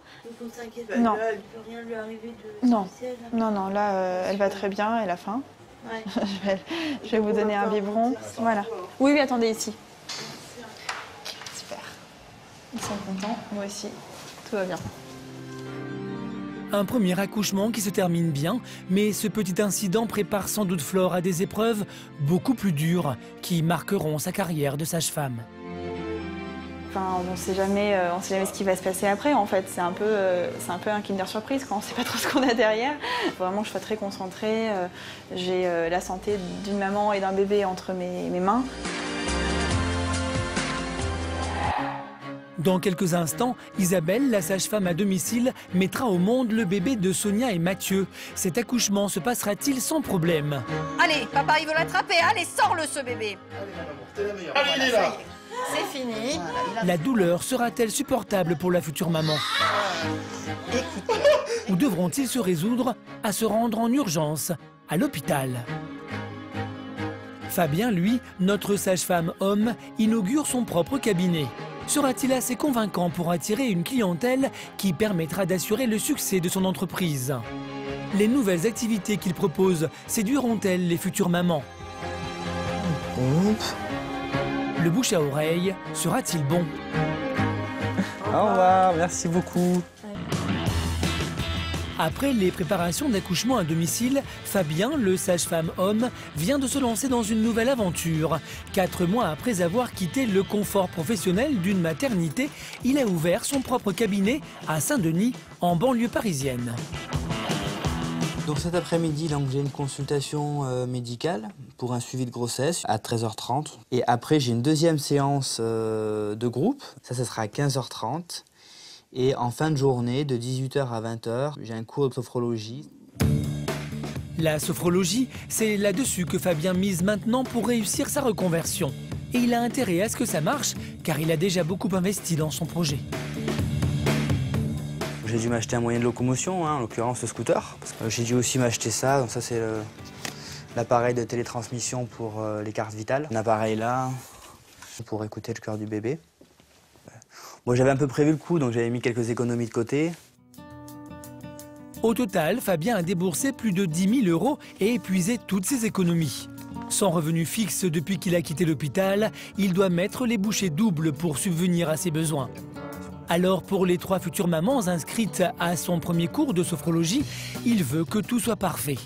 Non. Elle peut rien lui arriver de Non, spécial, hein. non, non, là, euh, elle va très bien, elle a faim. Ouais. je, vais, je vais vous donner un biberon. Voilà. Oui, oui, attendez ici. Super. Ils sont contents, moi aussi. Tout va bien. Un premier accouchement qui se termine bien, mais ce petit incident prépare sans doute Flore à des épreuves beaucoup plus dures qui marqueront sa carrière de sage-femme. Enfin, on ne sait jamais, euh, on sait jamais ce qui va se passer après. En fait, c'est un peu, euh, c'est un peu un Kinder surprise quand on ne sait pas trop ce qu'on a derrière. Faut vraiment que je sois très concentrée. euh, J'ai euh, la santé d'une maman et d'un bébé entre mes, mes mains. Dans quelques instants, Isabelle, la sage-femme à domicile, mettra au monde le bébé de Sonia et Mathieu. Cet accouchement se passera-t-il sans problème? Allez, papa, il veut l'attraper. Allez, sors-le, ce bébé. Allez, il est là. C'est fini. La douleur sera-t-elle supportable pour la future maman Ou devront-ils se résoudre à se rendre en urgence à l'hôpital Fabien, lui, notre sage-femme homme, inaugure son propre cabinet. Sera-t-il assez convaincant pour attirer une clientèle qui permettra d'assurer le succès de son entreprise Les nouvelles activités qu'il propose séduiront-elles les futures mamans Le bouche à oreille sera-t-il bon Au revoir, merci beaucoup. Après les préparations d'accouchement à domicile, Fabien, le sage-femme homme, vient de se lancer dans une nouvelle aventure. Quatre mois après avoir quitté le confort professionnel d'une maternité, il a ouvert son propre cabinet à Saint-Denis, en banlieue parisienne. Donc cet après-midi, j'ai une consultation euh, médicale pour un suivi de grossesse à 13h30. Et après, j'ai une deuxième séance euh, de groupe. Ça, ça sera à 15h30. Et en fin de journée, de 18h à 20h, j'ai un cours de sophrologie. La sophrologie, c'est là-dessus que Fabien mise maintenant pour réussir sa reconversion. Et il a intérêt à ce que ça marche, car il a déjà beaucoup investi dans son projet. J'ai dû m'acheter un moyen de locomotion, hein, en l'occurrence le scooter. J'ai dû aussi m'acheter ça. Donc ça, c'est l'appareil de télétransmission pour euh, les cartes vitales. Un appareil là pour écouter le cœur du bébé. Bon, j'avais un peu prévu le coup, donc j'avais mis quelques économies de côté. Au total, Fabien a déboursé plus de 10 000 euros et épuisé toutes ses économies. Sans revenu fixe depuis qu'il a quitté l'hôpital, il doit mettre les bouchées doubles pour subvenir à ses besoins. Alors pour les trois futures mamans inscrites à son premier cours de sophrologie, il veut que tout soit parfait.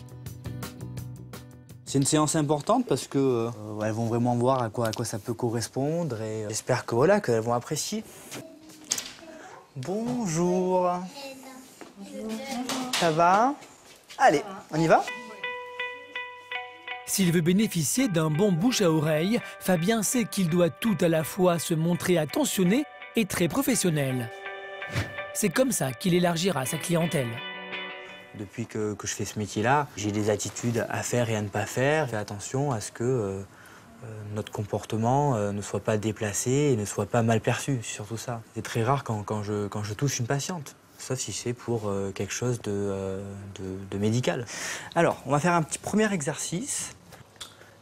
C'est une séance importante parce que euh, elles vont vraiment voir à quoi, à quoi ça peut correspondre et euh, j'espère que voilà qu'elles vont apprécier. Bonjour. Ça va? Allez, on y va? S'il veut bénéficier d'un bon bouche à oreille, Fabien sait qu'il doit tout à la fois se montrer attentionné et très professionnel. C'est comme ça qu'il élargira sa clientèle. Depuis que, que je fais ce métier-là, j'ai des attitudes à faire et à ne pas faire. Fais attention à ce que euh, euh, notre comportement euh, ne soit pas déplacé et ne soit pas mal perçu, surtout ça. C'est très rare quand, quand je, quand je touche une patiente, sauf si c'est pour quelque chose de, de- de médical. Alors, on va faire un petit premier exercice.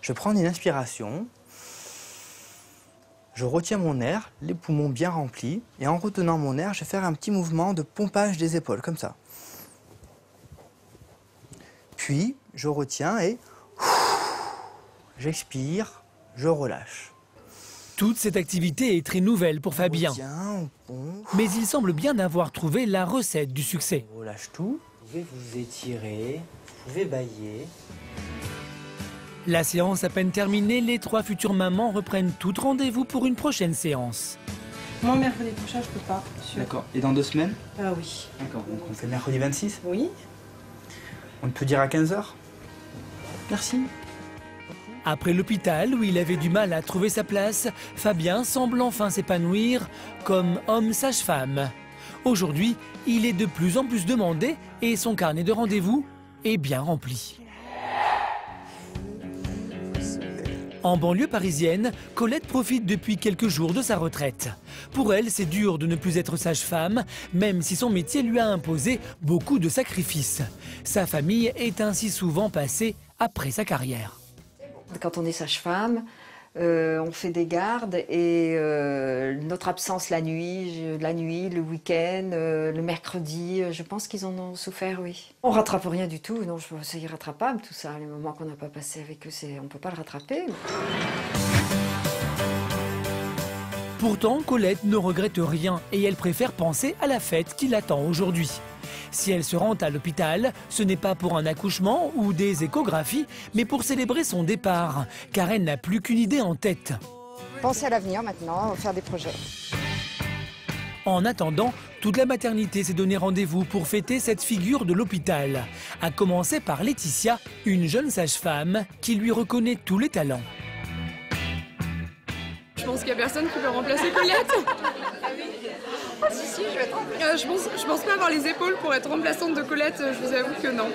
Je prends une inspiration. Je retiens mon air, les poumons bien remplis, et en retenant mon air, je vais faire un petit mouvement de pompage des épaules, comme ça. Puis, je retiens et j'expire, je relâche. Toute cette activité est très nouvelle pour Fabien. On Mais il semble bien avoir trouvé la recette du succès. relâche tout. Vous pouvez vous étirer, vous pouvez bailler. La séance à peine terminée, les trois futures mamans reprennent tout rendez-vous pour une prochaine séance. Moi, mercredi prochain, je peux pas. D'accord. Et dans deux semaines? Ah oui. D'accord. Donc on fait mercredi 26 Oui. On peut dire à 15h Merci. Après l'hôpital où il avait du mal à trouver sa place, Fabien semble enfin s'épanouir comme homme sage-femme. Aujourd'hui, il est de plus en plus demandé et son carnet de rendez-vous est bien rempli. En banlieue parisienne, Colette profite depuis quelques jours de sa retraite. Pour elle, c'est dur de ne plus être sage-femme, même si son métier lui a imposé beaucoup de sacrifices. Sa famille est ainsi souvent passée après sa carrière. Quand on est sage-femme, euh, on fait des gardes et euh, notre absence la nuit, la nuit, le week-end, euh, le mercredi, je pense qu'ils en ont souffert, oui. On rattrape rien du tout, non, c'est irrattrapable tout ça. Les moments qu'on n'a pas passés avec eux, on peut pas le rattraper. Pourtant, Colette ne regrette rien et elle préfère penser à la fête qui l'attend aujourd'hui. Si elle se rend à l'hôpital, ce n'est pas pour un accouchement ou des échographies, mais pour célébrer son départ, car elle n'a plus qu'une idée en tête. Pensez à l'avenir maintenant, faire des projets. En attendant, toute la maternité s'est donné rendez-vous pour fêter cette figure de l'hôpital, à commencer par Laetitia, une jeune sage-femme qui lui reconnaît tous les talents. Je pense qu'il n'y a personne qui peut remplacer Colette. Ah si si, je vais être Euh, je, pense, je pense pas avoir les épaules pour être remplaçante de Colette, euh, je vous avoue que non.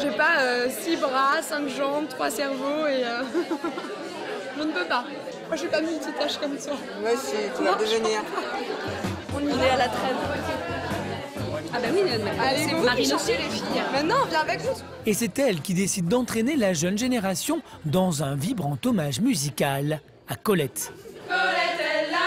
J'ai pas euh, six bras, cinq jambes, trois cerveaux et... euh, je ne peux pas. Moi je suis pas multitâche comme ça. Moi aussi, tu vas devenir. On y est à la traîne. Ah bah oui, Allez, c'est Marine chercher aussi. les filles. Maintenant, viens avec nous. Et c'est elle qui décide d'entraîner la jeune génération dans un vibrant hommage musical à Colette. Colette est là,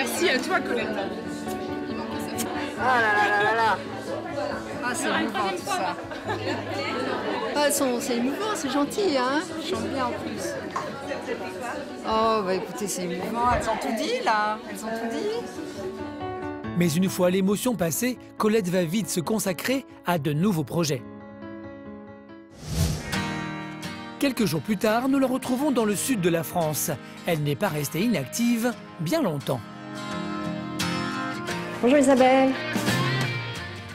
Merci à toi, Colette. Ah là là là là là Ah, c'est émouvant tout ça. Ah, c'est émouvant, c'est gentil, hein Elles chantent bien en plus. Oh bah écoutez, c'est émouvant, elles ont tout dit là, elles ont tout dit. Mais une fois l'émotion passée, Colette va vite se consacrer à de nouveaux projets. Quelques jours plus tard, nous la retrouvons dans le sud de la France. Elle n'est pas restée inactive bien longtemps. Bonjour Isabelle.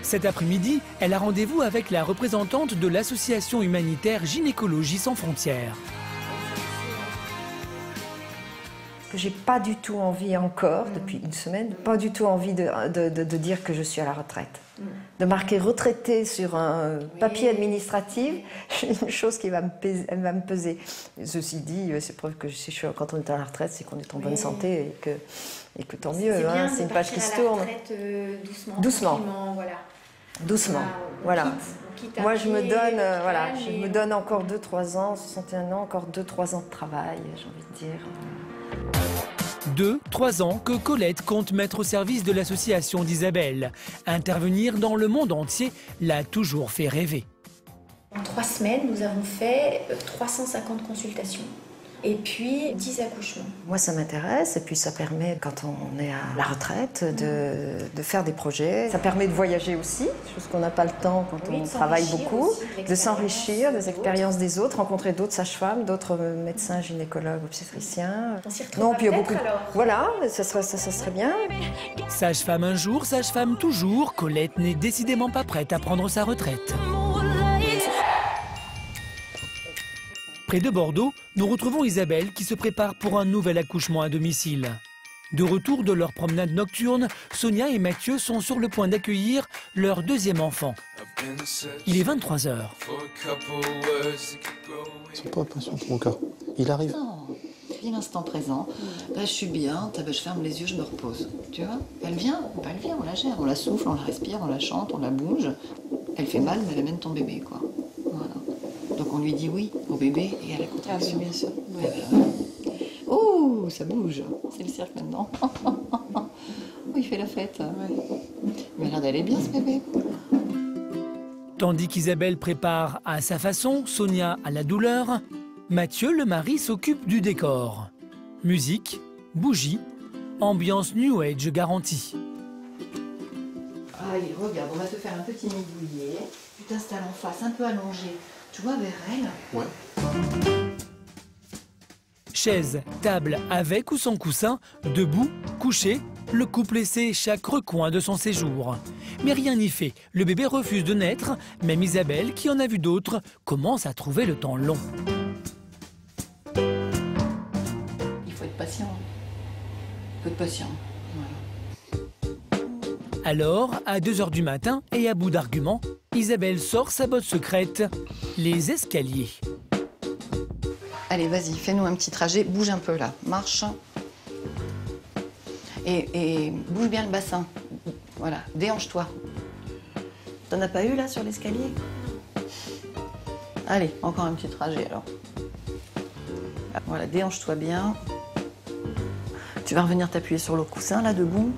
Cet après-midi, elle a rendez-vous avec la représentante de l'association humanitaire Gynécologie sans frontières. que j'ai pas du tout envie encore, depuis une semaine, pas du tout envie de, de- de- de dire que je suis à la retraite. De marquer retraité sur un papier administratif, c'est une chose qui va me peser. va me peser. Ceci dit, euh, c'est preuve que si je suis- quand on est à la retraite, c'est qu'on est en bonne Oui. santé et que, et que tant mieux. C'est hein, c'est de une page qui se tourne. retraite, euh, doucement. Doucement. Voilà. Doucement, on voilà. quitte- quitte Moi, je me donne, euh, voilà, je me on- donne encore 2-3 ans, 61 ans, encore 2-3 ans de travail, j'ai envie de dire. Deux, trois ans que Colette compte mettre au service de l'association d'Isabelle. Intervenir dans le monde entier l'a toujours fait rêver. En trois semaines, nous avons fait euh, 350 consultations et puis 10 accouchements. Moi, ça m'intéresse et puis ça permet, quand on est à la retraite, de, de faire des projets. Ça permet de voyager aussi, chose qu'on n'a pas le temps quand Oui, on travaille beaucoup, aussi de s'enrichir des expériences des autres, rencontrer d'autres sages-femmes, d'autres euh, médecins, gynécologues, obstétriciens. On s'y retrouvera puis il y a peut-être, alors. Voilà, ça serait, ça, ça serait bien. Sage-femme un jour, sage-femme toujours, Colette n'est décidément pas prête à prendre sa retraite. Près de Bordeaux, nous retrouvons Isabelle qui se prépare pour un nouvel accouchement à domicile. De retour de leur promenade nocturne, Sonia et Mathieu sont sur le point d'accueillir leur deuxième enfant. Il est 23 heures. Ils sont pas impatients, mon cas. Il arrive. Vis l'instant présent. Là, je suis bien, bah, je ferme les yeux, je me repose. Tu vois? Elle vient, bah, elle vient, on la gère, on la souffle, on la respire, on la chante, on la bouge. Elle fait mal, mais elle amène ton bébé, quoi. Voilà. Donc on lui dit oui au bébé et à la contraction. bien sûr. Oh, ça bouge. C'est le cirque maintenant. oh, il fait la fête. Mais regarde, elle est bien ce bébé. Tandis qu'Isabelle prépare à sa façon, Sonia à la douleur, Mathieu, le mari, s'occupe du décor. Musique, bougies, ambiance New Age garantie. Allez, regarde, on va te faire un petit nid douillet. Tu t'installes en face, un peu allongé. Tu vois, vers elle Ouais. Chaise, table avec ou sans coussin, debout, couché, le couple essaie chaque recoin de son séjour. Mais rien n'y fait, le bébé refuse de naître, même Isabelle, qui en a vu d'autres, commence à trouver le temps long. Alors, à 2h du matin et à bout d'arguments, Isabelle sort sa botte secrète, les escaliers. Allez, vas-y, fais-nous un petit trajet. Bouge un peu là. Marche. Et, et bouge bien le bassin. Voilà, déhanche-toi. T'en as pas eu là sur l'escalier? Allez, encore un petit trajet alors. Voilà, déhanche-toi bien. Tu vas revenir t'appuyer sur le coussin là, debout.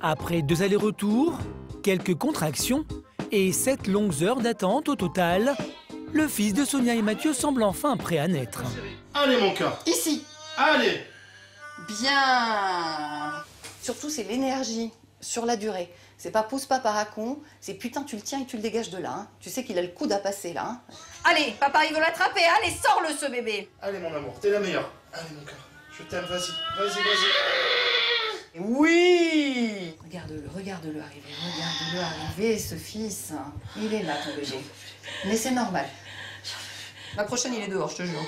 Après deux allers-retours, quelques contractions et sept longues heures d'attente au total, le fils de Sonia et Mathieu semble enfin prêt à naître. Allez, mon cœur. Ici. Allez. Bien. Surtout, c'est l'énergie sur la durée. C'est pas pousse pas paracon, c'est putain, tu le tiens et tu le dégages de là. hein. Tu sais qu'il a le coude à passer là. hein. Allez, papa, il veut l'attraper. Allez, sors-le ce bébé. Allez, mon amour, t'es la meilleure. Allez, mon cœur. Je t'aime, vas-y. Vas-y, vas-y. Oui Regarde-le, regarde-le arriver, regarde-le arriver, ce fils. Il est là, ton bébé. Mais c'est normal. La prochaine, il est dehors, je te jure.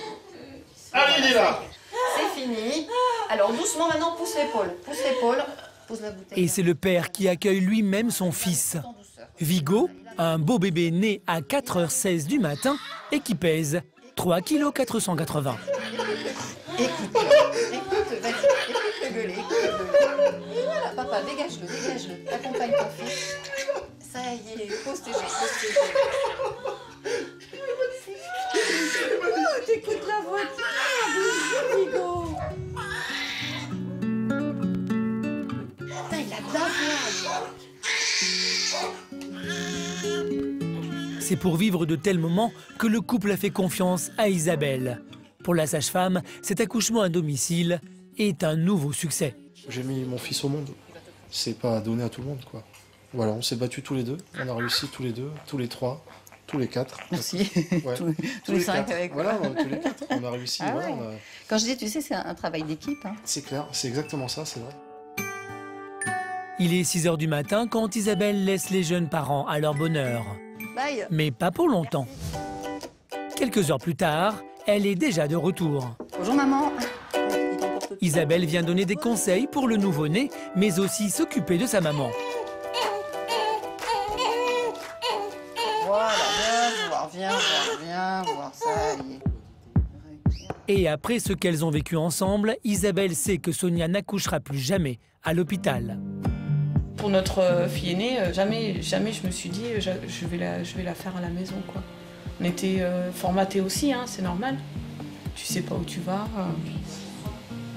Allez, il est là. C'est fini. Alors, doucement, maintenant, pousse l'épaule. Pousse l'épaule. Pousse la bouteille. Et c'est le père qui accueille lui-même son fils. Vigo, un beau bébé né à 4h16 du matin et qui pèse 3 kg 480. Écoute, écoute, vas-y, écoute écoute voilà, papa, dégage-le, dégage-le. Accompagne ton fils. Ça y est, pose tes. Oh, t'écoutes la voiture, Vigo. Putain, il a bien C'est pour vivre de tels moments que le couple a fait confiance à Isabelle. Pour la sage-femme, cet accouchement à domicile est un nouveau succès. J'ai mis mon fils au monde. C'est pas donné à tout le monde, quoi. Voilà, on s'est battus tous les deux. On a réussi tous les deux, tous les trois, tous les quatre. Merci. Ouais. Tous- tous les cinq quatre. avec moi. Voilà, tous les quatre. On a réussi. Ah voilà, ouais. on a- Quand je dis, tu sais, c'est un, un travail d'équipe. hein. C'est clair, c'est exactement ça, c'est vrai. Il est 6 heures du matin quand Isabelle laisse les jeunes parents à leur bonheur. Bye. Mais pas pour longtemps. Quelques heures plus tard, elle est déjà de retour. Bonjour maman. Isabelle vient donner des conseils pour le nouveau-né, mais aussi s'occuper de sa maman. Voilà, viens voir, viens voir, viens voir, ça y est. Et après ce qu'elles ont vécu ensemble, Isabelle sait que Sonia n'accouchera plus jamais à l'hôpital. Pour notre euh, fille aînée, euh, jamais, jamais je me suis dit euh, je, je vais la, je vais la faire à la maison. Quoi. On était euh, formatés aussi, hein, c'est normal. Tu sais pas où tu vas. euh.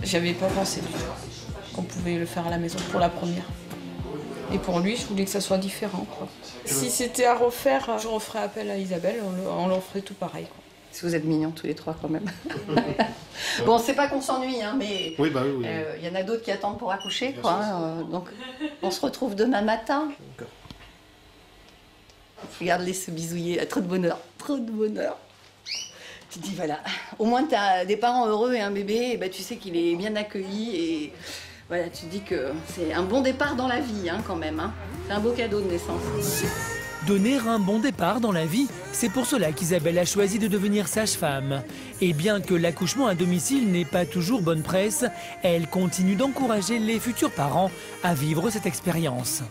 J'avais pas pensé du tout qu'on pouvait le faire à la maison pour la première. Et pour lui, je voulais que ça soit différent. quoi. Si c'était à refaire, je referais appel à Isabelle, on, le- on leur ferait tout pareil. quoi. Si vous êtes mignons tous les trois quand même. bon, c'est pas qu'on s'ennuie, hein, mais Oui, bah oui, oui. euh, il y en a d'autres qui attendent pour accoucher, quoi. hein, euh, donc, on se retrouve demain matin. Regarde-les se bisouiller, ah, trop de bonheur, trop de bonheur. Tu dis voilà, au moins tu as des parents heureux et un bébé, et ben, tu sais qu'il est bien accueilli et voilà, tu dis que c'est un bon départ dans la vie hein, quand même. hein. C'est un beau cadeau de naissance. Donner un bon départ dans la vie, c'est pour cela qu'Isabelle a choisi de devenir sage-femme. Et bien que l'accouchement à domicile n'ait pas toujours bonne presse, elle continue d'encourager les futurs parents à vivre cette expérience.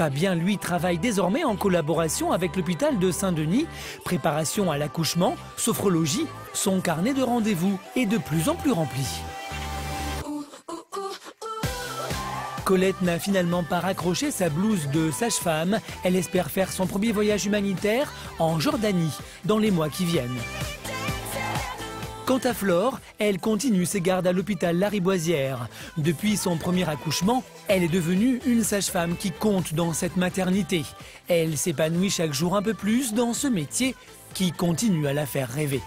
Fabien, lui, travaille désormais en collaboration avec l'hôpital de Saint-Denis. Préparation à l'accouchement, sophrologie, son carnet de rendez-vous est de plus en plus rempli. Colette n'a finalement pas raccroché sa blouse de sage-femme. Elle espère faire son premier voyage humanitaire en Jordanie dans les mois qui viennent. Quant à Flore, elle continue ses gardes à l'hôpital Lariboisière. Depuis son premier accouchement, elle est devenue une sage-femme qui compte dans cette maternité. Elle s'épanouit chaque jour un peu plus dans ce métier qui continue à la faire rêver.